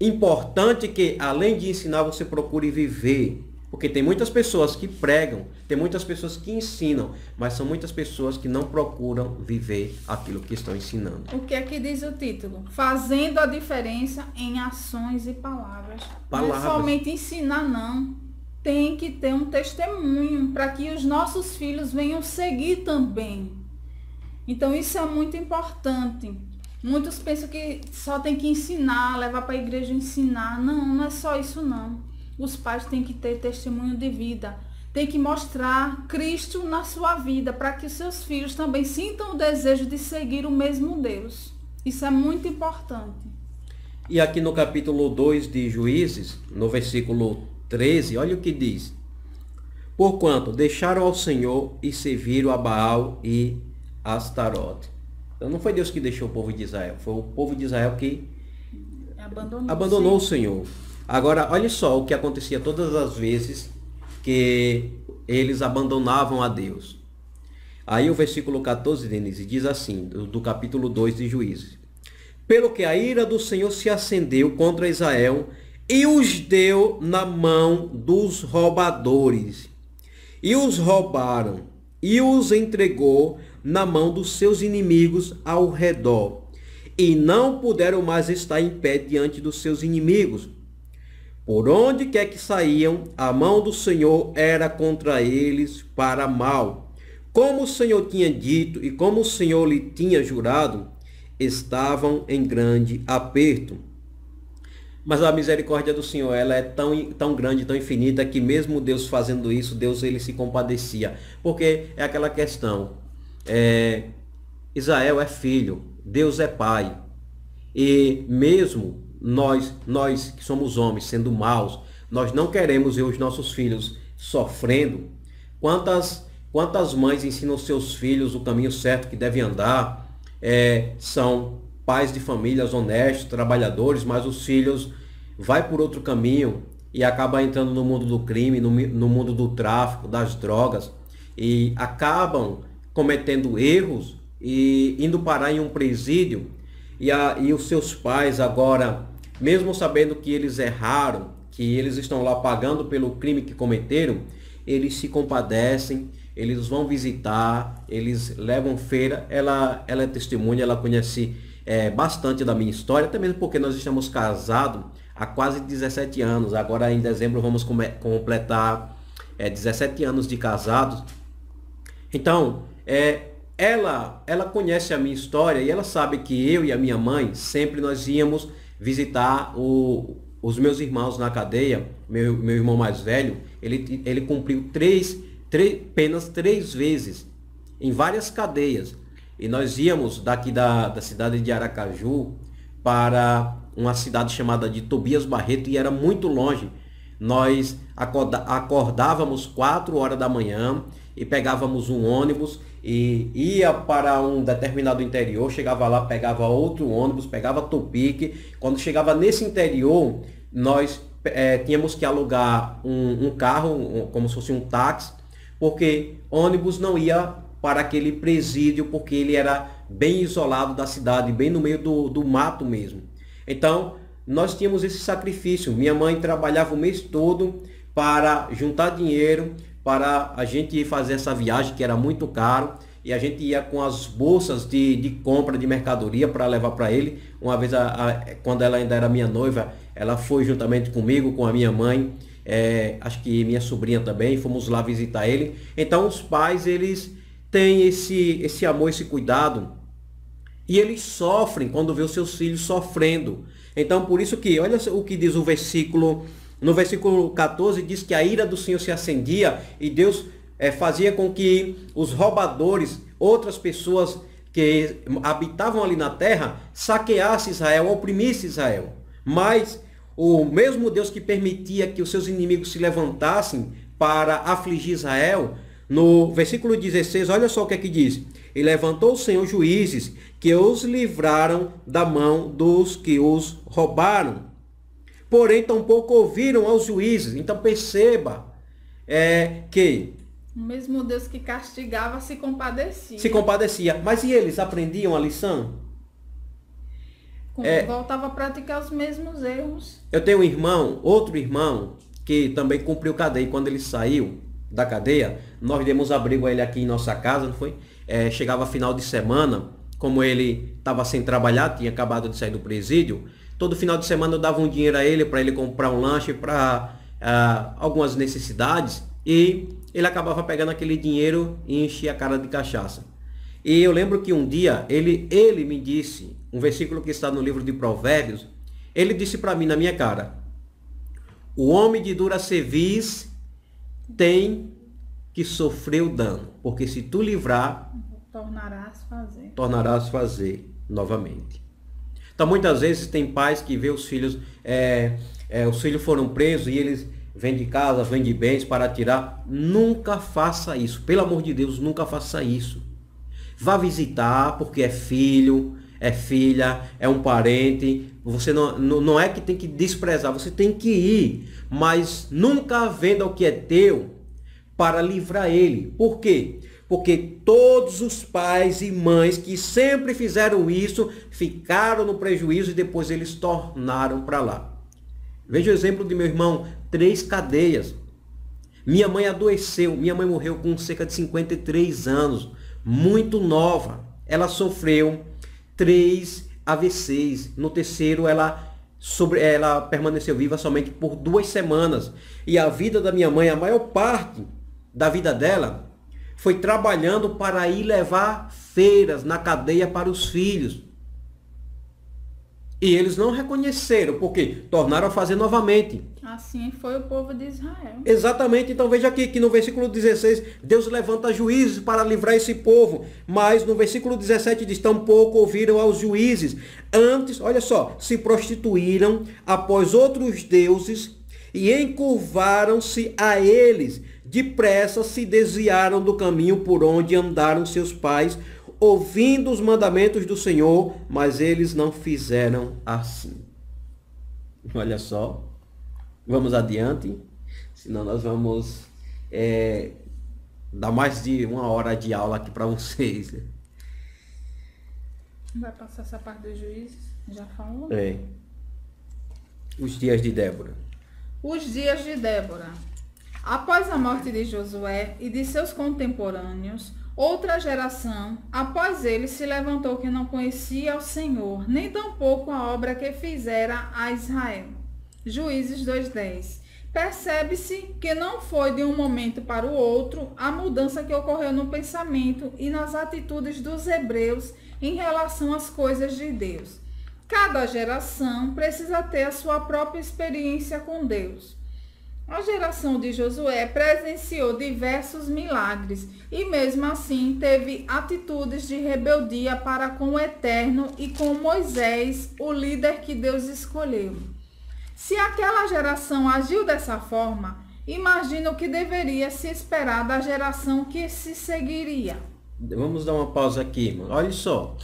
importante que, além de ensinar, você procure viver porque tem muitas pessoas que pregam, tem muitas pessoas que ensinam, mas são muitas pessoas que não procuram viver aquilo que estão ensinando. O que é que diz o título? Fazendo a diferença em ações e palavras. palavras. Não é somente ensinar, não. Tem que ter um testemunho para que os nossos filhos venham seguir também. Então isso é muito importante. Muitos pensam que só tem que ensinar, levar para a igreja ensinar. Não, não é só isso não os pais têm que ter testemunho de vida, tem que mostrar Cristo na sua vida para que os seus filhos também sintam o desejo de seguir o mesmo Deus. Isso é muito importante. E aqui no capítulo 2 de Juízes, no versículo 13, olha o que diz. Porquanto deixaram ao Senhor e serviram a Baal e Astarote. Então não foi Deus que deixou o povo de Israel, foi o povo de Israel que abandonou, abandonou o Senhor. Agora, olha só o que acontecia todas as vezes que eles abandonavam a Deus. Aí o versículo 14, Denise, diz assim, do, do capítulo 2 de Juízes. Pelo que a ira do Senhor se acendeu contra Israel e os deu na mão dos roubadores. E os roubaram e os entregou na mão dos seus inimigos ao redor. E não puderam mais estar em pé diante dos seus inimigos por onde quer que saíam, a mão do Senhor era contra eles para mal. Como o Senhor tinha dito e como o Senhor lhe tinha jurado, estavam em grande aperto. Mas a misericórdia do Senhor, ela é tão, tão grande, tão infinita, que mesmo Deus fazendo isso, Deus ele se compadecia. Porque é aquela questão, é, Israel é filho, Deus é pai. E mesmo nós, nós que somos homens, sendo maus, nós não queremos ver os nossos filhos sofrendo. Quantas, quantas mães ensinam seus filhos o caminho certo que devem andar? É, são pais de famílias honestos, trabalhadores, mas os filhos vai por outro caminho e acaba entrando no mundo do crime, no, no mundo do tráfico, das drogas e acabam cometendo erros e indo parar em um presídio e, a, e os seus pais agora mesmo sabendo que eles erraram, que eles estão lá pagando pelo crime que cometeram, eles se compadecem, eles vão visitar, eles levam feira. Ela, ela é testemunha, ela conhece é, bastante da minha história, até mesmo porque nós estamos casados há quase 17 anos. Agora em dezembro vamos completar é, 17 anos de casados. Então, é, ela, ela conhece a minha história e ela sabe que eu e a minha mãe sempre nós íamos visitar o, os meus irmãos na cadeia, meu, meu irmão mais velho, ele, ele cumpriu três, três, três vezes em várias cadeias. E nós íamos daqui da, da cidade de Aracaju para uma cidade chamada de Tobias Barreto e era muito longe. Nós acordávamos 4 horas da manhã e pegávamos um ônibus e ia para um determinado interior, chegava lá, pegava outro ônibus, pegava Topique. Quando chegava nesse interior, nós é, tínhamos que alugar um, um carro, um, como se fosse um táxi, porque ônibus não ia para aquele presídio, porque ele era bem isolado da cidade, bem no meio do, do mato mesmo. Então, nós tínhamos esse sacrifício. Minha mãe trabalhava o mês todo para juntar dinheiro, para a gente fazer essa viagem que era muito caro e a gente ia com as bolsas de, de compra de mercadoria para levar para ele. Uma vez, a, a, quando ela ainda era minha noiva, ela foi juntamente comigo, com a minha mãe, é, acho que minha sobrinha também, fomos lá visitar ele. Então os pais, eles têm esse, esse amor, esse cuidado e eles sofrem quando vê os seus filhos sofrendo. Então por isso que, olha o que diz o versículo no versículo 14 diz que a ira do Senhor se acendia e Deus é, fazia com que os roubadores, outras pessoas que habitavam ali na terra, saqueassem Israel, oprimissem Israel. Mas o mesmo Deus que permitia que os seus inimigos se levantassem para afligir Israel, no versículo 16, olha só o que é que diz. E levantou o Senhor juízes que os livraram da mão dos que os roubaram. Porém, tampouco ouviram aos juízes. Então perceba é, que o mesmo Deus que castigava se compadecia. Se compadecia. Mas e eles aprendiam a lição? É, voltava a praticar os mesmos erros. Eu tenho um irmão, outro irmão, que também cumpriu cadeia. E quando ele saiu da cadeia, nós demos abrigo a ele aqui em nossa casa, não foi? É, chegava final de semana, como ele estava sem trabalhar, tinha acabado de sair do presídio, todo final de semana eu dava um dinheiro a ele para ele comprar um lanche para uh, ah, algumas necessidades e ele acabava pegando aquele dinheiro e enchia a cara de cachaça. E eu lembro que um dia ele, ele me disse, um versículo que está no livro de Provérbios, ele disse para mim na minha cara, o homem de dura cerviz tem que sofrer o dano, porque se tu livrar, tornarás fazer. Tornarás fazer novamente. Então muitas vezes tem pais que vê os filhos, é, é, os filhos foram presos e eles vende casa, vende bens para tirar. Nunca faça isso. Pelo amor de Deus, nunca faça isso. Vá visitar porque é filho, é filha, é um parente. Você não, não é que tem que desprezar, você tem que ir. Mas nunca venda o que é teu para livrar ele. Por quê? Porque todos os pais e mães que sempre fizeram isso ficaram no prejuízo e depois eles tornaram para lá. Veja o exemplo de meu irmão, três cadeias. Minha mãe adoeceu, minha mãe morreu com cerca de 53 anos, muito nova. Ela sofreu três AVCs. No terceiro, ela, sobre, ela permaneceu viva somente por duas semanas. E a vida da minha mãe, a maior parte da vida dela, foi trabalhando para ir levar feiras na cadeia para os filhos. E eles não reconheceram, porque tornaram a fazer novamente. Assim foi o povo de Israel. Exatamente. Então veja aqui que no versículo 16, Deus levanta juízes para livrar esse povo. Mas no versículo 17 diz, tampouco ouviram aos juízes. Antes, olha só, se prostituíram após outros deuses e encurvaram-se a eles. Depressa se desviaram do caminho por onde andaram seus pais ouvindo os mandamentos do Senhor, mas eles não fizeram assim. Olha só, vamos adiante, senão nós vamos é, dar mais de uma hora de aula aqui para vocês. Vai passar essa parte dos juízes? Já falou? É. Os dias de Débora. Os dias de Débora. Após a morte de Josué e de seus contemporâneos, Outra geração, após ele, se levantou que não conhecia o Senhor, nem tampouco a obra que fizera a Israel. Juízes 2:10. Percebe-se que não foi de um momento para o outro a mudança que ocorreu no pensamento e nas atitudes dos hebreus em relação às coisas de Deus. Cada geração precisa ter a sua própria experiência com Deus. A geração de Josué presenciou diversos milagres e, mesmo assim, teve atitudes de rebeldia para com o Eterno e com Moisés, o líder que Deus escolheu. Se aquela geração agiu dessa forma, imagina o que deveria se esperar da geração que se seguiria. Vamos dar uma pausa aqui. Olha só,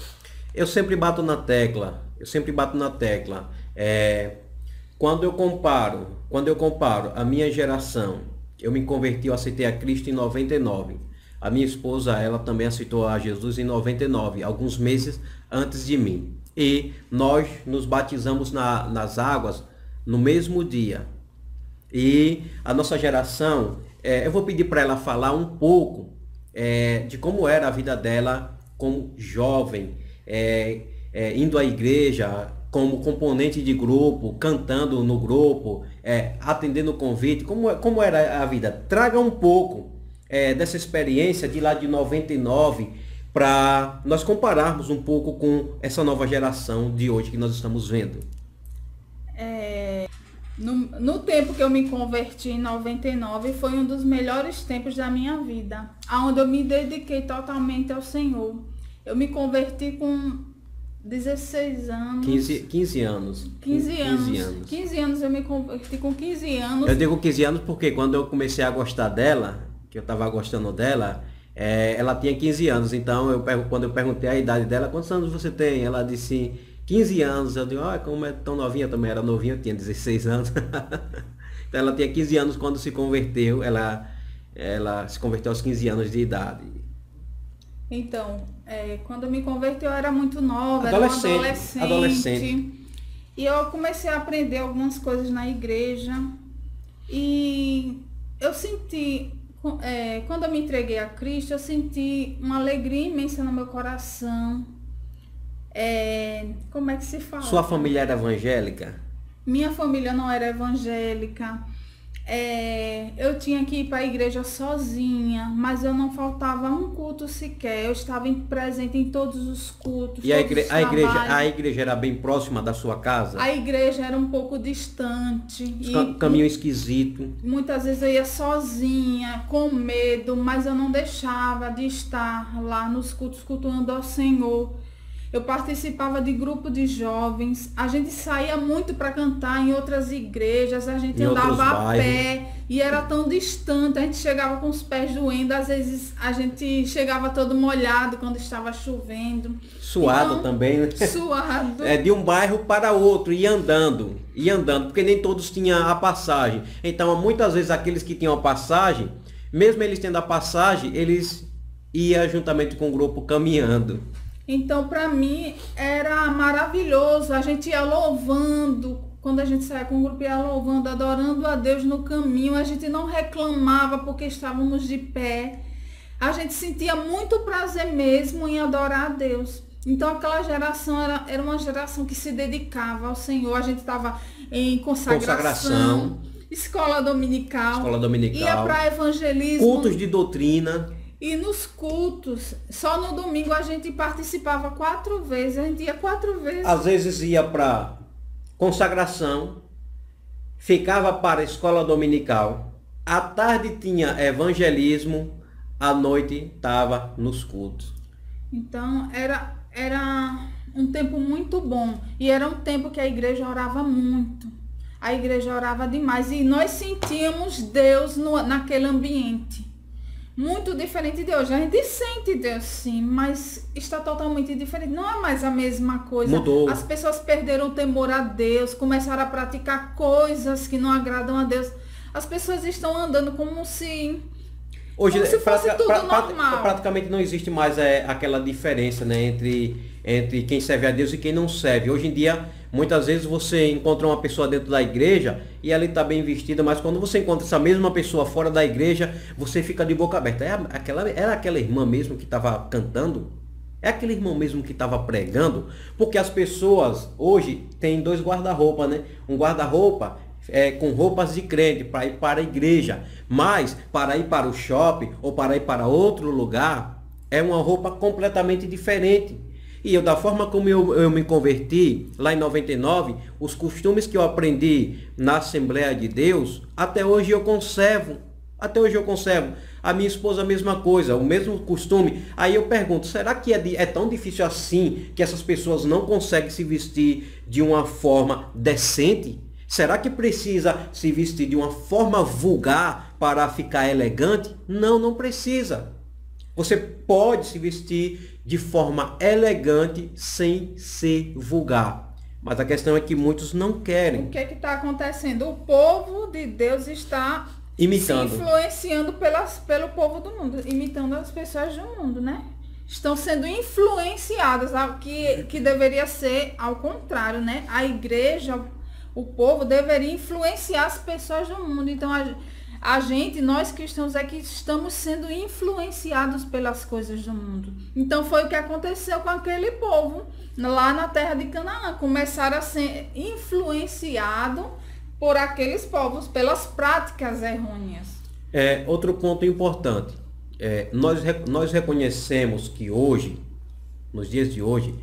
eu sempre bato na tecla, eu sempre bato na tecla. É, quando eu comparo, quando eu comparo a minha geração, eu me converti, eu aceitei a Cristo em 99. A minha esposa, ela também aceitou a Jesus em 99, alguns meses antes de mim. E nós nos batizamos na, nas águas no mesmo dia. E a nossa geração, é, eu vou pedir para ela falar um pouco é, de como era a vida dela como jovem, é, é indo à igreja, como componente de grupo, cantando no grupo, é, atendendo o convite, como, é, como era a vida? Traga um pouco é, dessa experiência de lá de 99 para nós compararmos um pouco com essa nova geração de hoje que nós estamos vendo. É, No, no tempo que eu me converti em 99, foi um dos melhores tempos da minha vida, onde eu me dediquei totalmente ao Senhor. Eu me converti com 16 anos. 15, 15 anos. 15, 15 anos. 15 anos. 15 anos eu me converti com 15 anos. Eu digo 15 anos porque quando eu comecei a gostar dela, que eu estava gostando dela, é, ela tinha 15 anos. Então, eu, quando eu perguntei a idade dela, quantos anos você tem? Ela disse 15 anos. Eu digo, olha, como é tão novinha, eu também era novinha, eu tinha 16 anos. então, ela tinha 15 anos quando se converteu. Ela, ela se converteu aos 15 anos de idade. Então, é, quando eu me converti, eu era muito nova, adolescente, era uma adolescente. adolescente. E eu comecei a aprender algumas coisas na igreja. E eu senti, é, quando eu me entreguei a Cristo, eu senti uma alegria imensa no meu coração. É, como é que se fala? Sua família era evangélica? Minha família não era evangélica. É, eu tinha que ir para a igreja sozinha, mas eu não faltava um culto sequer. Eu estava presente em todos os cultos. E a, igre a, igreja, a igreja era bem próxima da sua casa? A igreja era um pouco distante. E, caminho esquisito. Muitas vezes eu ia sozinha, com medo, mas eu não deixava de estar lá nos cultos cultuando ao Senhor. Eu participava de grupo de jovens. A gente saía muito para cantar em outras igrejas. A gente em andava a pé e era tão distante. A gente chegava com os pés doendo. Às vezes a gente chegava todo molhado quando estava chovendo. Suado então, também, né? Suado. É de um bairro para outro e andando. E andando, porque nem todos tinham a passagem. Então, muitas vezes aqueles que tinham a passagem, mesmo eles tendo a passagem, eles iam juntamente com o grupo caminhando. Então, para mim, era maravilhoso. A gente ia louvando, quando a gente saía com o grupo, ia louvando, adorando a Deus no caminho. A gente não reclamava porque estávamos de pé. A gente sentia muito prazer mesmo em adorar a Deus. Então, aquela geração era, era uma geração que se dedicava ao Senhor. A gente estava em consagração. consagração. Escola dominical. Escola dominical. Ia para evangelismo. Cultos de doutrina. E nos cultos, só no domingo a gente participava quatro vezes, a gente ia quatro vezes. Às vezes ia para consagração, ficava para a escola dominical, à tarde tinha evangelismo, à noite estava nos cultos. Então era, era um tempo muito bom. E era um tempo que a igreja orava muito. A igreja orava demais. E nós sentíamos Deus no, naquele ambiente muito diferente de hoje. A gente sente Deus sim, mas está totalmente diferente. Não é mais a mesma coisa. Mudou. As pessoas perderam o temor a Deus, começaram a praticar coisas que não agradam a Deus. As pessoas estão andando como se Hoje, como se fosse tudo pra, normal. praticamente não existe mais é, aquela diferença né, entre, entre quem serve a Deus e quem não serve. Hoje em dia, Muitas vezes você encontra uma pessoa dentro da igreja e ela está bem vestida, mas quando você encontra essa mesma pessoa fora da igreja, você fica de boca aberta. É aquela, era aquela irmã mesmo que estava cantando? É aquele irmão mesmo que estava pregando? Porque as pessoas hoje têm dois guarda-roupa, né? Um guarda-roupa é, com roupas de crente para ir para a igreja, mas para ir para o shopping ou para ir para outro lugar é uma roupa completamente diferente. E eu, da forma como eu, eu me converti lá em 99, os costumes que eu aprendi na Assembleia de Deus, até hoje eu conservo. Até hoje eu conservo. A minha esposa a mesma coisa, o mesmo costume. Aí eu pergunto, será que é, é tão difícil assim que essas pessoas não conseguem se vestir de uma forma decente? Será que precisa se vestir de uma forma vulgar para ficar elegante? Não, não precisa. Você pode se vestir de forma elegante sem ser vulgar. Mas a questão é que muitos não querem. O que é está acontecendo? O povo de Deus está imitando. se influenciando pelas, pelo povo do mundo, imitando as pessoas do mundo, né? Estão sendo influenciadas, que, que deveria ser ao contrário, né? A igreja, o povo deveria influenciar as pessoas do mundo. Então, a, a gente, nós cristãos, é que estamos sendo influenciados pelas coisas do mundo. Então foi o que aconteceu com aquele povo lá na terra de Canaã. Começaram a ser influenciados por aqueles povos, pelas práticas errôneas. É, outro ponto importante. É, nós, nós reconhecemos que hoje, nos dias de hoje,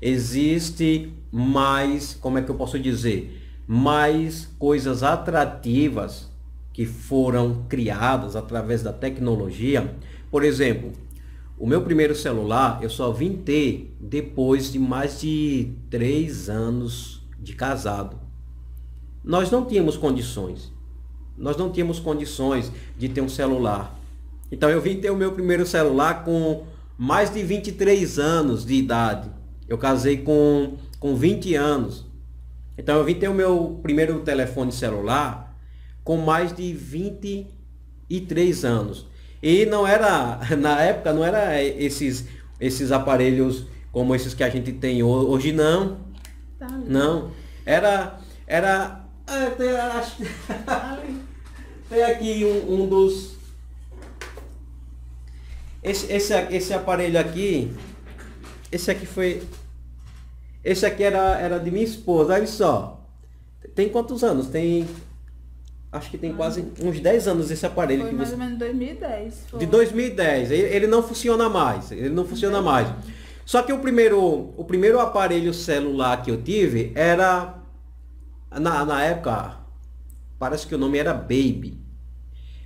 existe mais, como é que eu posso dizer? mais coisas atrativas que foram criadas através da tecnologia. Por exemplo, o meu primeiro celular eu só vim ter depois de mais de três anos de casado. Nós não tínhamos condições. Nós não tínhamos condições de ter um celular. Então eu vim ter o meu primeiro celular com mais de 23 anos de idade. Eu casei com, com 20 anos. Então eu vim ter o meu primeiro telefone celular com mais de 23 anos. E não era, na época, não era esses, esses aparelhos como esses que a gente tem hoje, não. Tá não. Era. Era. Ah, tem, acho, tem aqui um, um dos. Esse, esse, esse aparelho aqui. Esse aqui foi. Esse aqui era, era de minha esposa, olha só. Tem quantos anos? Tem acho que tem quase uns 10 anos esse aparelho. Foi mais você... ou menos 2010. Foi. De 2010. Ele, ele, não funciona mais. Ele não funciona mais. Só que o primeiro, o primeiro aparelho celular que eu tive era. Na, na época, parece que o nome era Baby.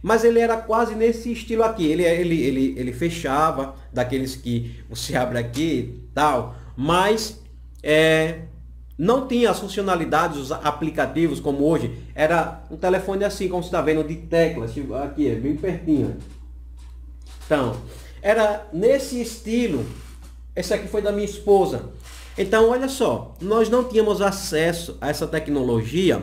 Mas ele era quase nesse estilo aqui. Ele, ele, ele, ele fechava, daqueles que você abre aqui tal. Mas é, não tinha as funcionalidades, os aplicativos como hoje. Era um telefone assim, como você está vendo, de teclas. Aqui, é bem pertinho. Então, era nesse estilo. Esse aqui foi da minha esposa. Então, olha só, nós não tínhamos acesso a essa tecnologia,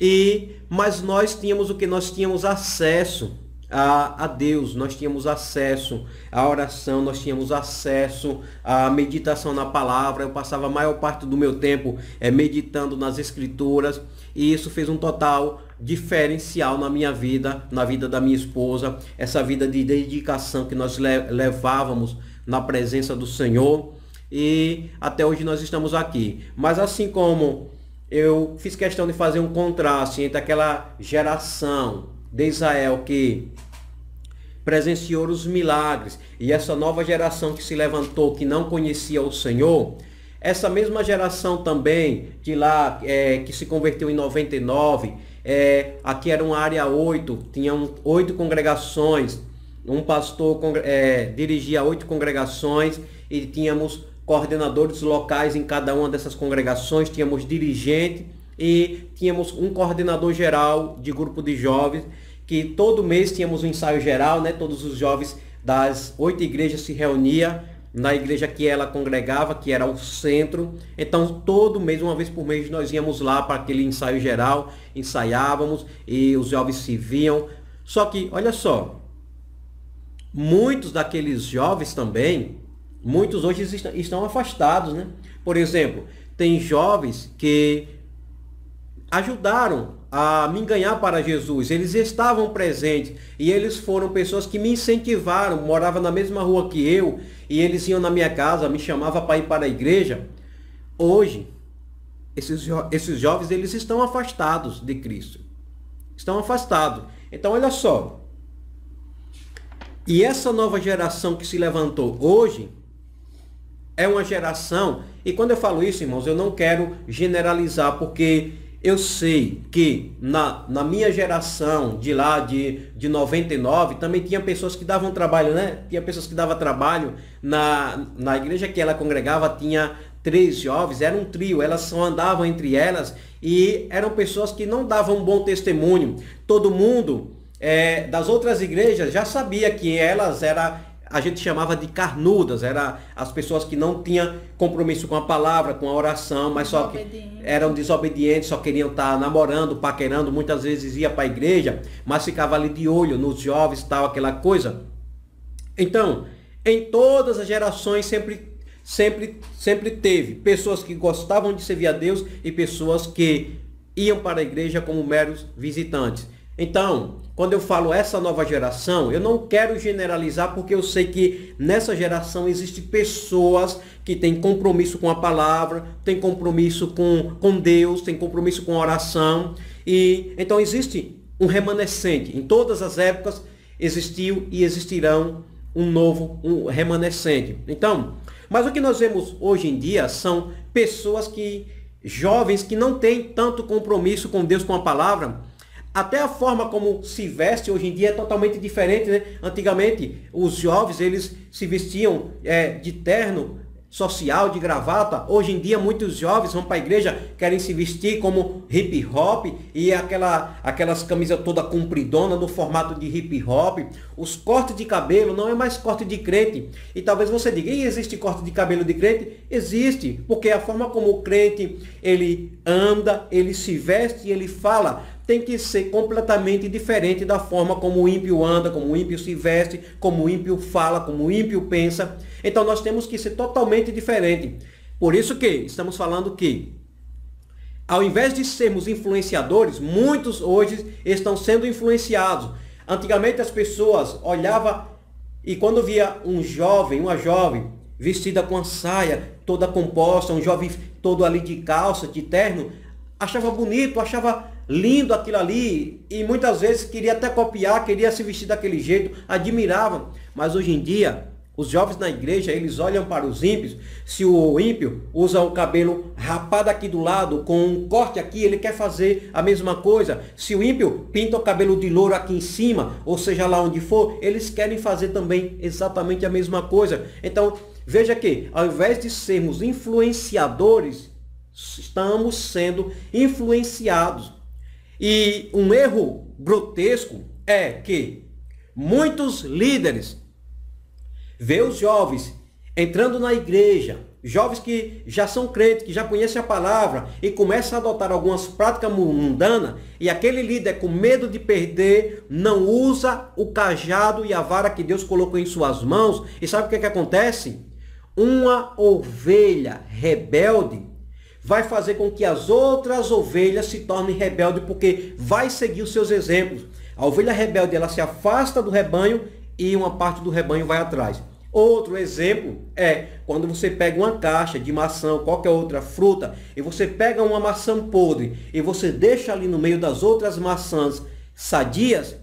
e mas nós tínhamos o que nós tínhamos acesso a, a Deus, nós tínhamos acesso à oração, nós tínhamos acesso à meditação na palavra. Eu passava a maior parte do meu tempo é, meditando nas escrituras e isso fez um total diferencial na minha vida, na vida da minha esposa, essa vida de dedicação que nós levávamos na presença do Senhor e até hoje nós estamos aqui. Mas assim como eu fiz questão de fazer um contraste entre aquela geração de Israel que presenciou os milagres e essa nova geração que se levantou, que não conhecia o Senhor, essa mesma geração também de lá é, que se converteu em 99, é, aqui era uma área 8, tinham oito congregações, um pastor é, dirigia oito congregações e tínhamos coordenadores locais em cada uma dessas congregações, tínhamos dirigente e tínhamos um coordenador geral de grupo de jovens, que todo mês tínhamos um ensaio geral, né? Todos os jovens das oito igrejas se reuniam na igreja que ela congregava, que era o centro. Então, todo mês, uma vez por mês, nós íamos lá para aquele ensaio geral, ensaiávamos e os jovens se viam. Só que, olha só, muitos daqueles jovens também, muitos hoje estão afastados, né? Por exemplo, tem jovens que ajudaram a me ganhar para Jesus. Eles estavam presentes e eles foram pessoas que me incentivaram. Morava na mesma rua que eu e eles iam na minha casa, me chamava para ir para a igreja. Hoje, esses, jo esses jovens eles estão afastados de Cristo. Estão afastados. Então, olha só. E essa nova geração que se levantou hoje é uma geração, e quando eu falo isso, irmãos, eu não quero generalizar, porque eu sei que na, na minha geração de lá de, de 99 também tinha pessoas que davam trabalho, né? Tinha pessoas que davam trabalho na, na igreja que ela congregava, tinha três jovens, era um trio, elas só andavam entre elas e eram pessoas que não davam um bom testemunho. Todo mundo é, das outras igrejas já sabia que elas eram a gente chamava de carnudas, era as pessoas que não tinham compromisso com a palavra, com a oração, mas só que eram desobedientes, só queriam estar namorando, paquerando, muitas vezes ia para a igreja, mas ficava ali de olho nos jovens, tal, aquela coisa. Então, em todas as gerações sempre sempre sempre teve pessoas que gostavam de servir a Deus e pessoas que iam para a igreja como meros visitantes. Então, quando eu falo essa nova geração, eu não quero generalizar porque eu sei que nessa geração existem pessoas que têm compromisso com a palavra, têm compromisso com, com Deus, têm compromisso com a oração. E então existe um remanescente. Em todas as épocas existiu e existirão um novo um remanescente. Então, mas o que nós vemos hoje em dia são pessoas que jovens que não têm tanto compromisso com Deus, com a palavra, até a forma como se veste hoje em dia é totalmente diferente, né? Antigamente, os jovens, eles se vestiam é, de terno social, de gravata. Hoje em dia, muitos jovens vão para a igreja, querem se vestir como hip hop e aquela, aquelas camisas toda compridona no formato de hip hop. Os cortes de cabelo não é mais corte de crente. E talvez você diga, e existe corte de cabelo de crente? Existe, porque a forma como o crente ele anda, ele se veste ele fala tem que ser completamente diferente da forma como o ímpio anda, como o ímpio se veste, como o ímpio fala, como o ímpio pensa. Então nós temos que ser totalmente diferente. Por isso que estamos falando que ao invés de sermos influenciadores, muitos hoje estão sendo influenciados. Antigamente as pessoas olhavam e quando via um jovem, uma jovem vestida com a saia toda composta, um jovem todo ali de calça, de terno, achava bonito, achava lindo aquilo ali e muitas vezes queria até copiar, queria se vestir daquele jeito, admirava. Mas hoje em dia, os jovens na igreja, eles olham para os ímpios. Se o ímpio usa o cabelo rapado aqui do lado, com um corte aqui, ele quer fazer a mesma coisa. Se o ímpio pinta o cabelo de louro aqui em cima, ou seja lá onde for, eles querem fazer também exatamente a mesma coisa. Então, veja que, ao invés de sermos influenciadores, estamos sendo influenciados. E um erro grotesco é que muitos líderes vê os jovens entrando na igreja, jovens que já são crentes, que já conhecem a palavra e começam a adotar algumas práticas mundanas, e aquele líder com medo de perder, não usa o cajado e a vara que Deus colocou em suas mãos. E sabe o que, é que acontece? Uma ovelha rebelde vai fazer com que as outras ovelhas se tornem rebeldes, porque vai seguir os seus exemplos. A ovelha rebelde ela se afasta do rebanho e uma parte do rebanho vai atrás. Outro exemplo é quando você pega uma caixa de maçã ou qualquer outra fruta e você pega uma maçã podre e você deixa ali no meio das outras maçãs sadias,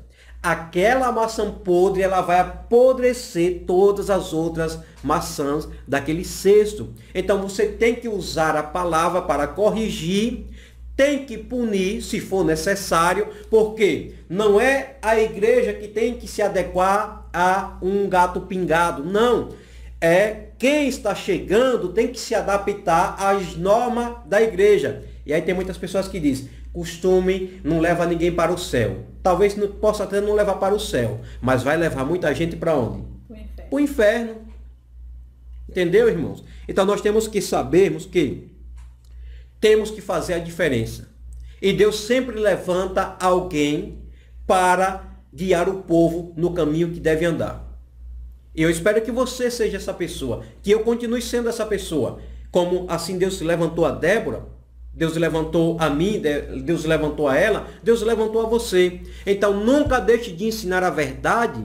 aquela maçã podre ela vai apodrecer todas as outras maçãs daquele cesto. Então você tem que usar a palavra para corrigir, tem que punir se for necessário, porque não é a igreja que tem que se adequar a um gato pingado, não. É quem está chegando tem que se adaptar às normas da igreja. E aí tem muitas pessoas que dizem, costume não leva ninguém para o céu. Talvez não, possa até não levar para o céu, mas vai levar muita gente para onde? O inferno. inferno. Entendeu, irmãos? Então nós temos que sabermos que temos que fazer a diferença. E Deus sempre levanta alguém para guiar o povo no caminho que deve andar. E eu espero que você seja essa pessoa, que eu continue sendo essa pessoa. Como assim Deus levantou a Débora, Deus levantou a mim, Deus levantou a ela, Deus levantou a você. Então nunca deixe de ensinar a verdade,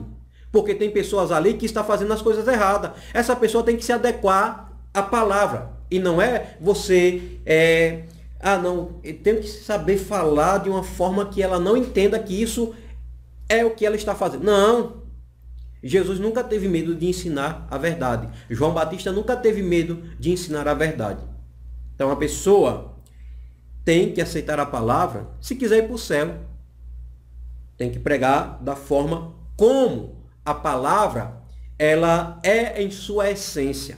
porque tem pessoas ali que estão fazendo as coisas erradas. Essa pessoa tem que se adequar à palavra. E não é você, é, ah não, tem que saber falar de uma forma que ela não entenda que isso é o que ela está fazendo. Não. Jesus nunca teve medo de ensinar a verdade. João Batista nunca teve medo de ensinar a verdade. Então a pessoa tem que aceitar a palavra se quiser ir para o céu. Tem que pregar da forma como a palavra ela é em sua essência.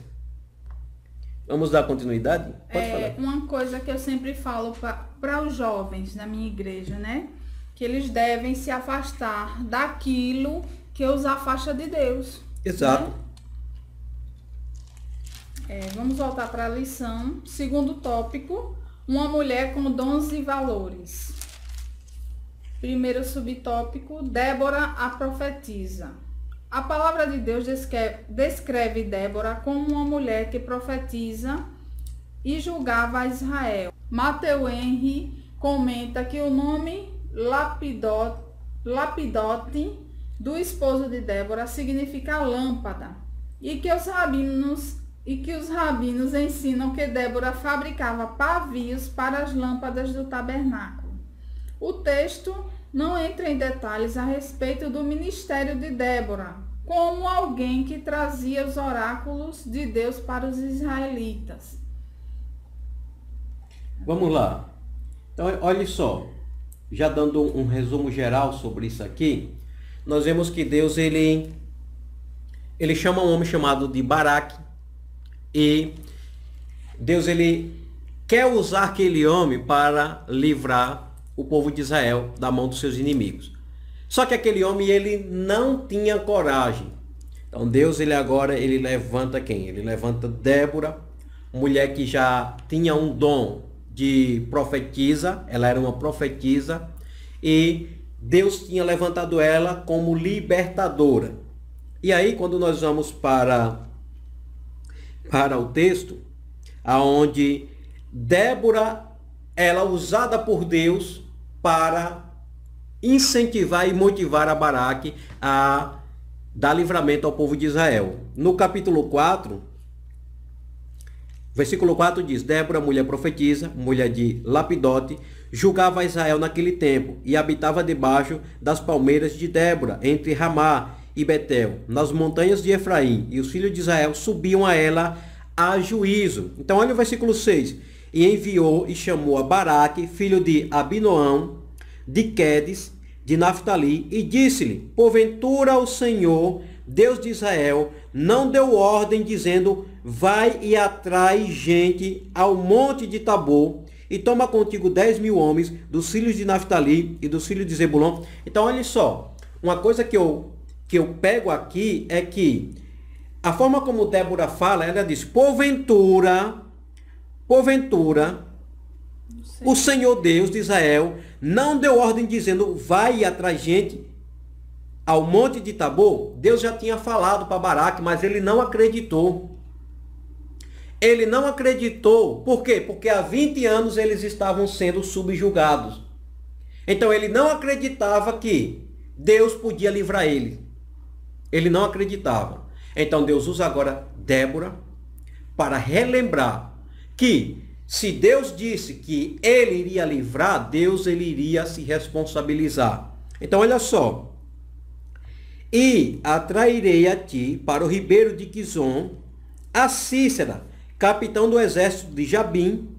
Vamos dar continuidade? Pode é, falar. Uma coisa que eu sempre falo para os jovens na minha igreja, né? Que eles devem se afastar daquilo que os afasta de Deus. Exato. Né? É, vamos voltar para a lição. Segundo tópico, uma mulher com dons e valores. Primeiro subtópico, Débora a profetiza. A palavra de Deus descreve Débora como uma mulher que profetiza e julgava Israel. Mateu Henry comenta que o nome Lapidote, Lapidote do esposo de Débora significa lâmpada e que os rabinos e que os rabinos ensinam que Débora fabricava pavios para as lâmpadas do tabernáculo. O texto não entra em detalhes a respeito do ministério de Débora, como alguém que trazia os oráculos de Deus para os israelitas. Vamos lá. Então, olha só, já dando um resumo geral sobre isso aqui, nós vemos que Deus ele ele chama um homem chamado de Baraque e Deus ele quer usar aquele homem para livrar o povo de Israel da mão dos seus inimigos. Só que aquele homem ele não tinha coragem. Então Deus ele agora ele levanta quem? Ele levanta Débora, mulher que já tinha um dom de profetisa, ela era uma profetisa e Deus tinha levantado ela como libertadora. E aí quando nós vamos para para o texto aonde Débora ela usada por Deus para incentivar e motivar a Baraque a dar livramento ao povo de Israel. No capítulo 4, versículo 4 diz: Débora, mulher profetisa, mulher de Lapidote, julgava Israel naquele tempo e habitava debaixo das palmeiras de Débora, entre Ramá e Betel, nas montanhas de Efraim, e os filhos de Israel subiam a ela a juízo. Então olha o versículo 6. E enviou e chamou a Baraque, filho de Abinoão, de Quedes, de Naftali e disse-lhe: Porventura o Senhor, Deus de Israel, não deu ordem dizendo: Vai e atrai gente ao monte de Tabor e toma contigo dez mil homens dos filhos de Naftali e dos filhos de Zebulon. Então, olha só, uma coisa que eu, que eu pego aqui é que a forma como Débora fala, ela diz: Porventura, porventura, o Senhor Deus de Israel não deu ordem dizendo, vai atrai gente ao monte de Tabor. Deus já tinha falado para Baraque, mas ele não acreditou. Ele não acreditou. Por quê? Porque há 20 anos eles estavam sendo subjugados. Então ele não acreditava que Deus podia livrar ele. Ele não acreditava. Então Deus usa agora Débora para relembrar que se Deus disse que ele iria livrar, Deus ele iria se responsabilizar. Então olha só. E atrairei a ti para o ribeiro de Quizon a Cícera, capitão do exército de Jabim,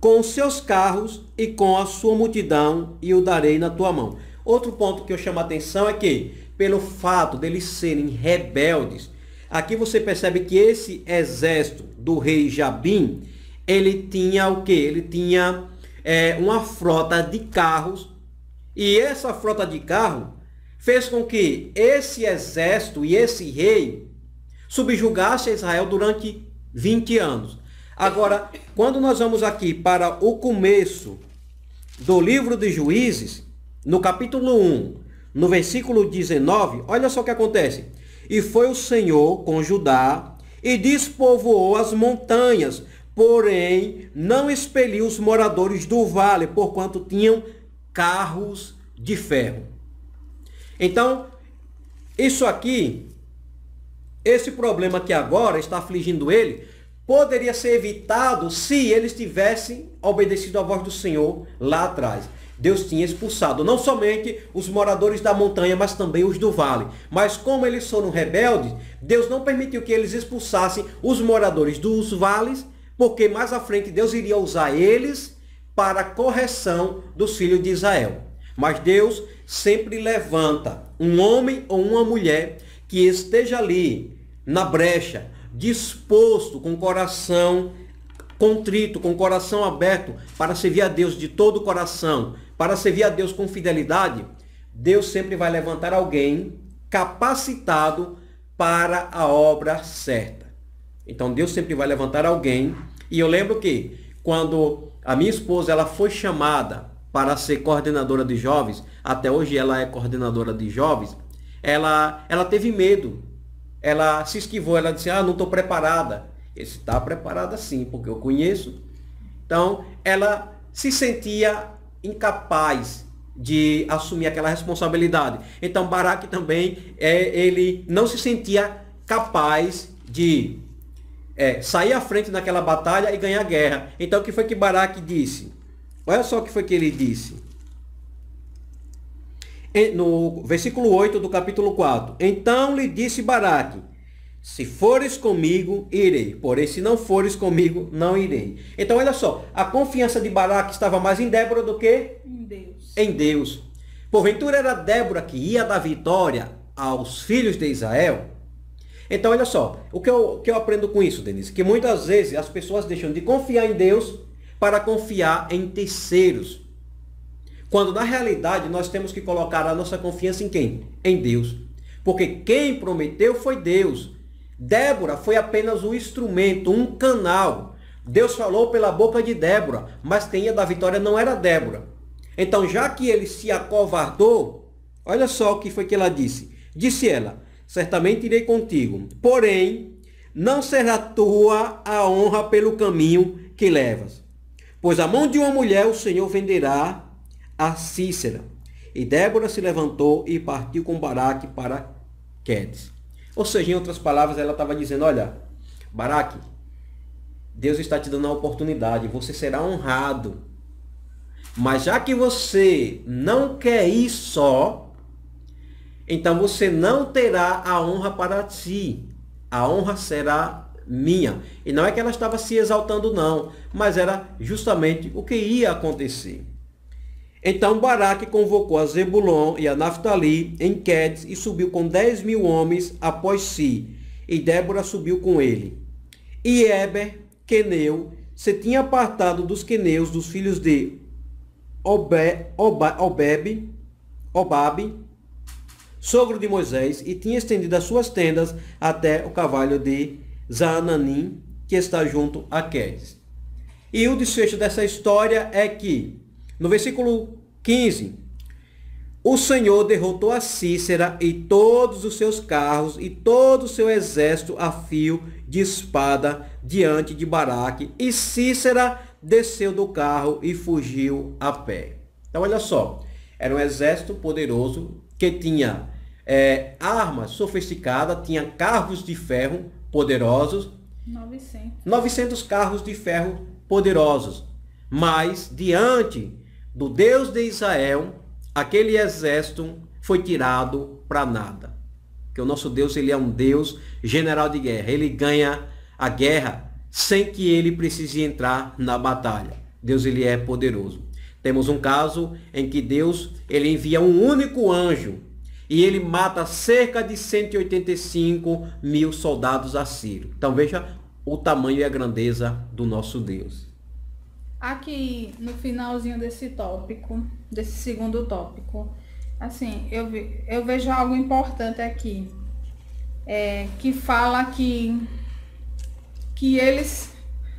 com seus carros e com a sua multidão, e o darei na tua mão. Outro ponto que eu chamo a atenção é que, pelo fato deles serem rebeldes, aqui você percebe que esse exército do rei Jabim, ele tinha o que? Ele tinha é, uma frota de carros e essa frota de carro fez com que esse exército e esse rei subjugasse Israel durante 20 anos. Agora, quando nós vamos aqui para o começo do livro de Juízes, no capítulo 1, no versículo 19, olha só o que acontece. E foi o Senhor com Judá e despovoou as montanhas porém não expeliu os moradores do vale, porquanto tinham carros de ferro. Então, isso aqui, esse problema que agora está afligindo ele, poderia ser evitado se eles tivessem obedecido à voz do Senhor lá atrás. Deus tinha expulsado não somente os moradores da montanha, mas também os do vale. Mas como eles foram rebeldes, Deus não permitiu que eles expulsassem os moradores dos vales porque mais à frente Deus iria usar eles para a correção dos filhos de Israel. Mas Deus sempre levanta um homem ou uma mulher que esteja ali na brecha, disposto, com o coração contrito, com o coração aberto para servir a Deus de todo o coração, para servir a Deus com fidelidade. Deus sempre vai levantar alguém capacitado para a obra certa. Então Deus sempre vai levantar alguém. E eu lembro que quando a minha esposa ela foi chamada para ser coordenadora de jovens, até hoje ela é coordenadora de jovens, ela, ela teve medo. Ela se esquivou, ela disse, ah, não estou preparada. Esse está preparada sim, porque eu conheço. Então, ela se sentia incapaz de assumir aquela responsabilidade. Então, Baraque também, é, ele não se sentia capaz de é, sair à frente naquela batalha e ganhar a guerra. Então o que foi que Baraque disse? Olha só o que foi que ele disse. No versículo 8 do capítulo 4. Então lhe disse Baraque, Se fores comigo, irei. Porém, se não fores comigo, não irei. Então, olha só. A confiança de Baraque estava mais em Débora do que? Em Deus. Em Deus. Porventura era Débora que ia dar vitória aos filhos de Israel? Então, olha só. O que eu, o que eu aprendo com isso, Denise? Que muitas vezes as pessoas deixam de confiar em Deus para confiar em terceiros. Quando na realidade nós temos que colocar a nossa confiança em quem? Em Deus. Porque quem prometeu foi Deus. Débora foi apenas um instrumento, um canal. Deus falou pela boca de Débora, mas quem ia da vitória não era Débora. Então, já que ele se acovardou, olha só o que foi que ela disse. Disse ela: Certamente irei contigo, porém, não será tua a honra pelo caminho que levas. Pois a mão de uma mulher o Senhor venderá a Cícera. E Débora se levantou e partiu com Baraque para Quedes. Ou seja, em outras palavras, ela estava dizendo, olha, Baraque, Deus está te dando a oportunidade, você será honrado. Mas já que você não quer ir só, então você não terá a honra para si. A honra será minha. E não é que ela estava se exaltando, não, mas era justamente o que ia acontecer. Então Baraque convocou a Zebulon e a Naftali em Quedes e subiu com dez mil homens após si, e Débora subiu com ele. E Eber, Queneu, se tinha apartado dos queneus dos filhos de Obe, Oba, Obabe, sogro de Moisés, e tinha estendido as suas tendas até o cavalo de Zaananim, que está junto a Quedes. E o desfecho dessa história é que no versículo 15, o Senhor derrotou a Cícera e todos os seus carros e todo o seu exército a fio de espada diante de Baraque. E Cícera desceu do carro e fugiu a pé. Então olha só, era um exército poderoso que tinha é, armas sofisticadas, tinha carros de ferro poderosos. 900. 900 carros de ferro poderosos. Mas diante do Deus de Israel, aquele exército foi tirado para nada. Que o nosso Deus, ele é um Deus general de guerra. Ele ganha a guerra sem que ele precise entrar na batalha. Deus, ele é poderoso. Temos um caso em que Deus, ele envia um único anjo e ele mata cerca de 185 mil soldados assírios. Então veja o tamanho e a grandeza do nosso Deus. Aqui no finalzinho desse tópico, desse segundo tópico, assim, eu, eu vejo algo importante aqui, é, que fala que, que eles,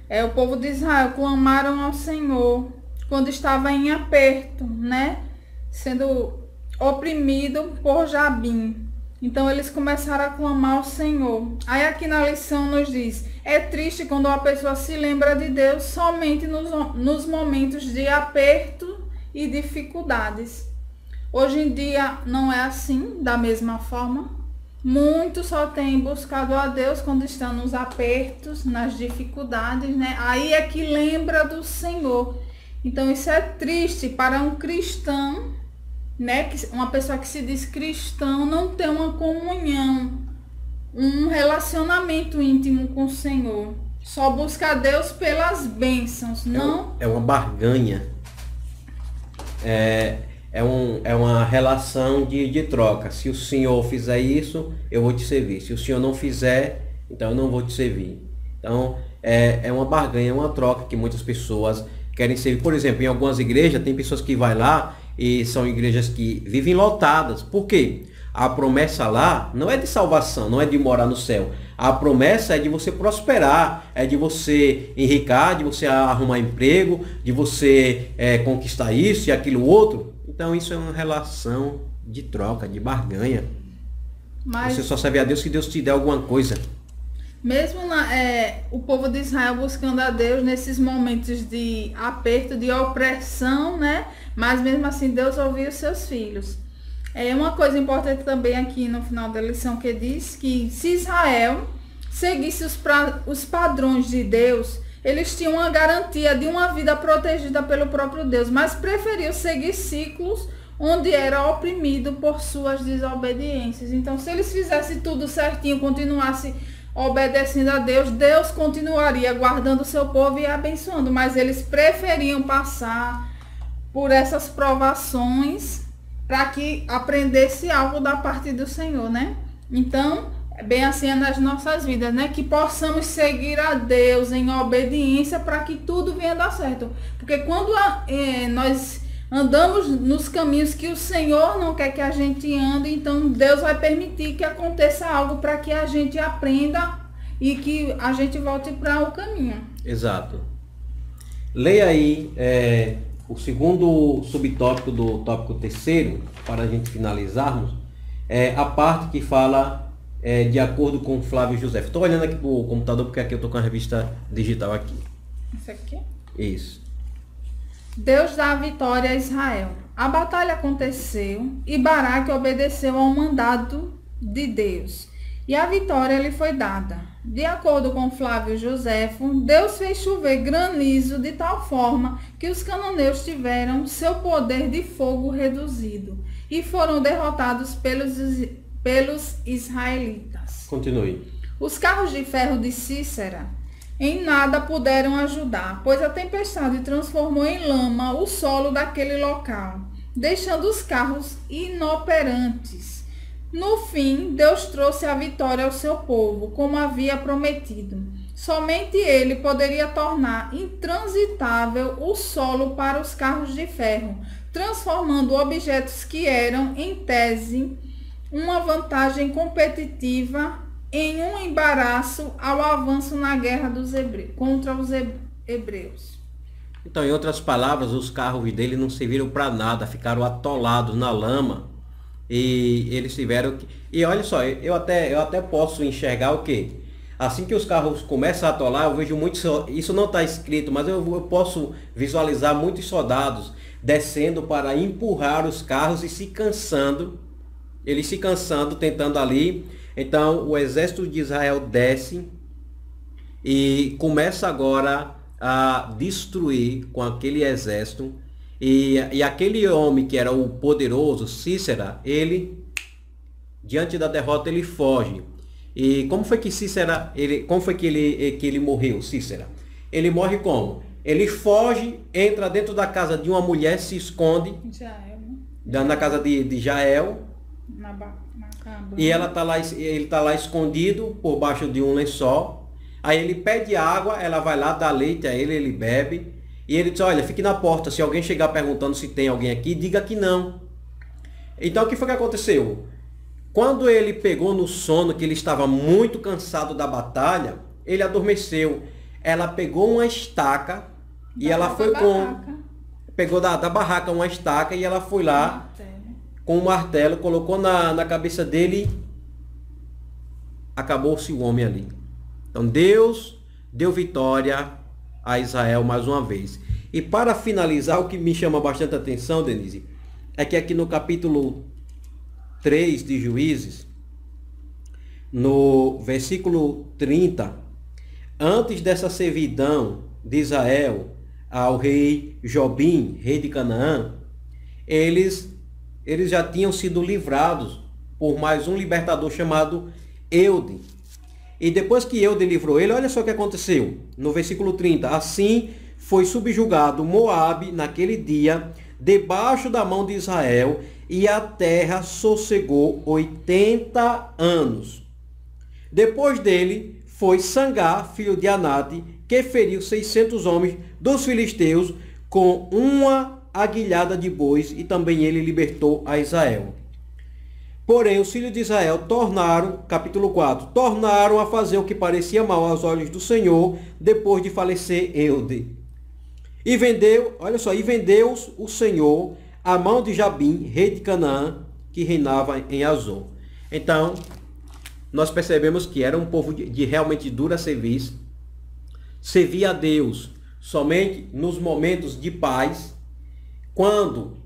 é, o povo de Israel, clamaram ao Senhor quando estava em aperto, né? Sendo oprimido por Jabim. Então eles começaram a clamar ao Senhor. Aí aqui na lição nos diz: é triste quando uma pessoa se lembra de Deus somente nos, nos momentos de aperto e dificuldades. Hoje em dia não é assim, da mesma forma. Muitos só têm buscado a Deus quando estão nos apertos, nas dificuldades, né? Aí é que lembra do Senhor. Então isso é triste para um cristão né, uma pessoa que se diz cristão não tem uma comunhão, um relacionamento íntimo com o Senhor. Só busca Deus pelas bênçãos, é não? é uma barganha. É, é, um, é uma relação de, de troca. Se o Senhor fizer isso, eu vou te servir. Se o Senhor não fizer, então eu não vou te servir. Então, é, é uma barganha, é uma troca que muitas pessoas querem servir. Por exemplo, em algumas igrejas, tem pessoas que vai lá e são igrejas que vivem lotadas. Por quê? A promessa lá não é de salvação, não é de morar no céu. A promessa é de você prosperar, é de você enricar, de você arrumar emprego, de você é, conquistar isso e aquilo outro. Então isso é uma relação de troca, de barganha. Mas... Você só serve a Deus se Deus te der alguma coisa. Mesmo na, é, o povo de Israel buscando a Deus nesses momentos de aperto, de opressão, né? Mas mesmo assim Deus ouviu os seus filhos. É uma coisa importante também aqui no final da lição que diz que se Israel seguisse os, pra, os padrões de Deus, eles tinham uma garantia de uma vida protegida pelo próprio Deus, mas preferiu seguir ciclos onde era oprimido por suas desobediências. Então, se eles fizessem tudo certinho, continuassem obedecendo a Deus, Deus continuaria guardando o seu povo e abençoando, mas eles preferiam passar por essas provações para que aprendesse algo da parte do Senhor, né? Então, é bem assim é nas nossas vidas, né? Que possamos seguir a Deus em obediência para que tudo venha dar certo. Porque quando é, nós andamos nos caminhos que o Senhor não quer que a gente ande, então Deus vai permitir que aconteça algo para que a gente aprenda e que a gente volte para o caminho. Exato. Leia aí é, o segundo subtópico do tópico terceiro, para a gente finalizarmos, é a parte que fala é, de acordo com Flávio José. Estou olhando aqui para o computador porque aqui eu estou com a revista digital aqui. Isso aqui? Isso. Deus dá a vitória a Israel. A batalha aconteceu e Baraque obedeceu ao mandado de Deus. E a vitória lhe foi dada. De acordo com Flávio Joséfo, Deus fez chover granizo de tal forma que os cananeus tiveram seu poder de fogo reduzido e foram derrotados pelos pelos israelitas. Continue. Os carros de ferro de Cícera em nada puderam ajudar, pois a tempestade transformou em lama o solo daquele local, deixando os carros inoperantes. No fim, Deus trouxe a vitória ao seu povo, como havia prometido. Somente ele poderia tornar intransitável o solo para os carros de ferro, transformando objetos que eram, em tese, uma vantagem competitiva em um embaraço ao avanço na guerra dos hebreus, contra os hebreus. Então, em outras palavras, os carros dele não serviram para nada, ficaram atolados na lama e eles tiveram que... E olha só, eu até, eu até posso enxergar o quê? Assim que os carros começam a atolar, eu vejo muitos. Isso não está escrito, mas eu, eu posso visualizar muitos soldados descendo para empurrar os carros e se cansando ele se cansando, tentando ali. Então o exército de Israel desce e começa agora a destruir com aquele exército. E, e aquele homem que era o poderoso, Cícera, ele, diante da derrota, ele foge. E como foi que Cícera, ele, como foi que ele, que ele morreu, Cícera? Ele morre como? Ele foge, entra dentro da casa de uma mulher, se esconde. Jael. Né? Na casa de, de Jael na, na e ela tá lá, ele tá lá escondido por baixo de um lençol. Aí ele pede água, ela vai lá, dá leite a ele, ele bebe. E ele diz, olha, fique na porta. Se alguém chegar perguntando se tem alguém aqui, diga que não. Então o que foi que aconteceu? Quando ele pegou no sono, que ele estava muito cansado da batalha, ele adormeceu. Ela pegou uma estaca da e ela foi com. Pegou da, da barraca uma estaca e ela foi lá com o um martelo, colocou na, na cabeça dele, acabou-se o homem ali. Então Deus deu vitória a Israel mais uma vez. E para finalizar, o que me chama bastante atenção, Denise, é que aqui no capítulo 3 de Juízes, no versículo 30, antes dessa servidão de Israel ao rei Jobim, rei de Canaã, eles eles já tinham sido livrados por mais um libertador chamado Eude. E depois que Eude livrou ele, olha só o que aconteceu. No versículo 30, assim foi subjugado Moabe naquele dia, debaixo da mão de Israel, e a terra sossegou 80 anos. Depois dele foi Sangar, filho de Anate, que feriu 600 homens dos filisteus com uma aguilhada de bois, e também ele libertou a Israel. Porém, os filhos de Israel tornaram, capítulo 4, tornaram a fazer o que parecia mal aos olhos do Senhor, depois de falecer Eude. E vendeu, olha só, e vendeu o Senhor a mão de Jabim, rei de Canaã, que reinava em Azor. Então, nós percebemos que era um povo de, de realmente dura serviço, servia a Deus somente nos momentos de paz, quando,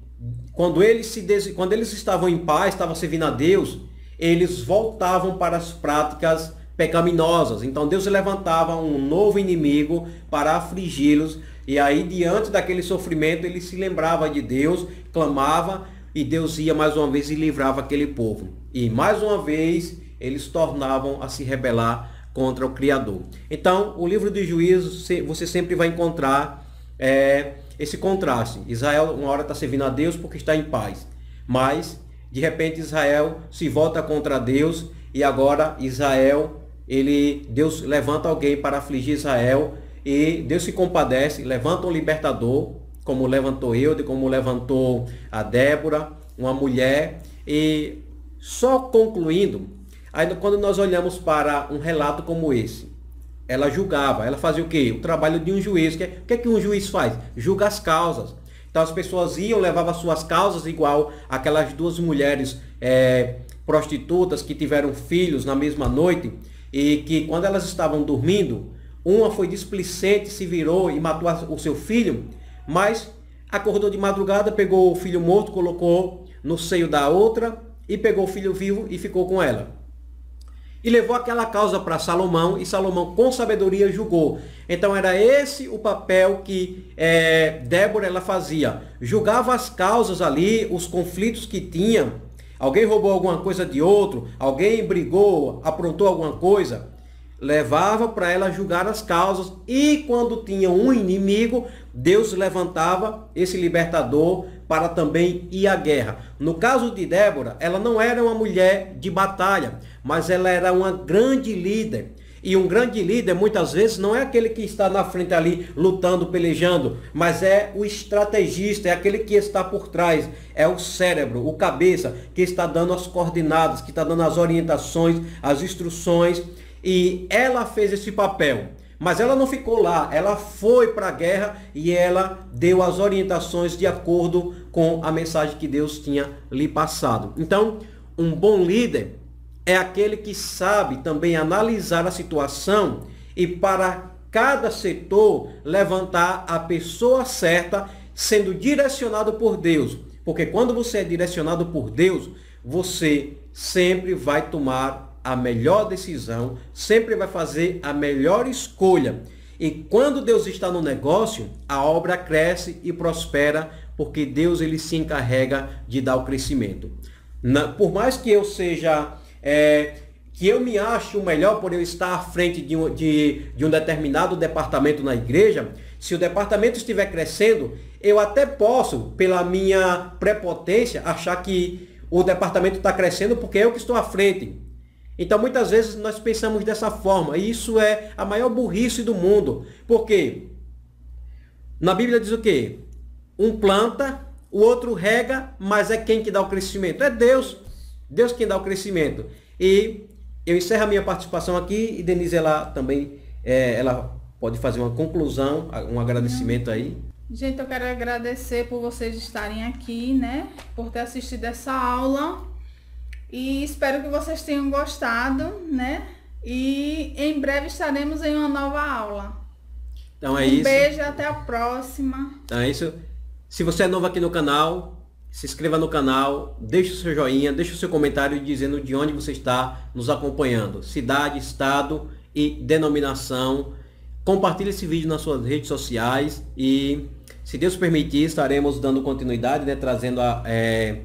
quando, eles se, quando eles estavam em paz, estavam servindo a Deus, eles voltavam para as práticas pecaminosas. Então Deus levantava um novo inimigo para afligi-los. E aí, diante daquele sofrimento, ele se lembrava de Deus, clamava, e Deus ia mais uma vez e livrava aquele povo. E mais uma vez, eles tornavam a se rebelar contra o Criador. Então, o livro de Juízos, você sempre vai encontrar é, esse contraste. Israel, uma hora está servindo a Deus porque está em paz, mas de repente Israel se volta contra Deus e agora Israel, ele, Deus levanta alguém para afligir Israel e Deus se compadece, levanta um libertador, como levantou Eude, como levantou a Débora, uma mulher. E só concluindo, aí quando nós olhamos para um relato como esse, ela julgava, ela fazia o quê? O trabalho de um juiz. O que, que é que um juiz faz? Julga as causas. Então as pessoas iam, levavam suas causas igual aquelas duas mulheres é, prostitutas que tiveram filhos na mesma noite e que quando elas estavam dormindo, uma foi displicente, se virou e matou o seu filho, mas acordou de madrugada, pegou o filho morto, colocou no seio da outra e pegou o filho vivo e ficou com ela. E levou aquela causa para Salomão e Salomão com sabedoria julgou. Então era esse o papel que é, Débora ela fazia. Julgava as causas ali, os conflitos que tinha. Alguém roubou alguma coisa de outro, alguém brigou, aprontou alguma coisa levava para ela julgar as causas e quando tinha um inimigo, Deus levantava esse libertador para também ir à guerra. No caso de Débora, ela não era uma mulher de batalha, mas ela era uma grande líder. E um grande líder muitas vezes não é aquele que está na frente ali lutando, pelejando, mas é o estrategista, é aquele que está por trás, é o cérebro, o cabeça, que está dando as coordenadas, que está dando as orientações, as instruções e ela fez esse papel. Mas ela não ficou lá, ela foi para a guerra e ela deu as orientações de acordo com a mensagem que Deus tinha lhe passado. Então, um bom líder é aquele que sabe também analisar a situação e para cada setor levantar a pessoa certa, sendo direcionado por Deus. Porque quando você é direcionado por Deus, você sempre vai tomar a melhor decisão, sempre vai fazer a melhor escolha. E quando Deus está no negócio, a obra cresce e prospera, porque Deus ele se encarrega de dar o crescimento. Na, por mais que eu seja, é, que eu me ache o melhor por eu estar à frente de um, de, de um determinado departamento na igreja, se o departamento estiver crescendo, eu até posso, pela minha prepotência, achar que o departamento está crescendo porque eu que estou à frente. Então muitas vezes nós pensamos dessa forma, e isso é a maior burrice do mundo. Porque na Bíblia diz o quê? Um planta, o outro rega, mas é quem que dá o crescimento? É Deus. Deus quem dá o crescimento. E eu encerro a minha participação aqui e Denise ela também é, ela pode fazer uma conclusão, um agradecimento aí. Gente, eu quero agradecer por vocês estarem aqui, né? Por ter assistido essa aula. E espero que vocês tenham gostado, né? E em breve estaremos em uma nova aula. Então é um isso. Um beijo até a próxima. Então é isso. Se você é novo aqui no canal, se inscreva no canal, deixe o seu joinha, deixe o seu comentário dizendo de onde você está nos acompanhando. Cidade, estado e denominação. Compartilhe esse vídeo nas suas redes sociais e, se Deus permitir, estaremos dando continuidade, né, trazendo a, é,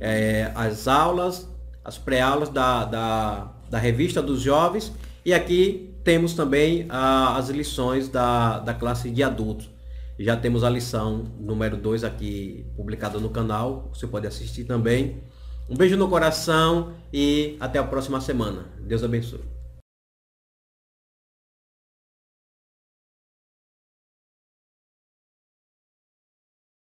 é, as aulas as pré-aulas da, da, da, revista dos jovens e aqui temos também ah, as lições da, da classe de adultos. Já temos a lição número 2 aqui publicada no canal, você pode assistir também. Um beijo no coração e até a próxima semana. Deus abençoe.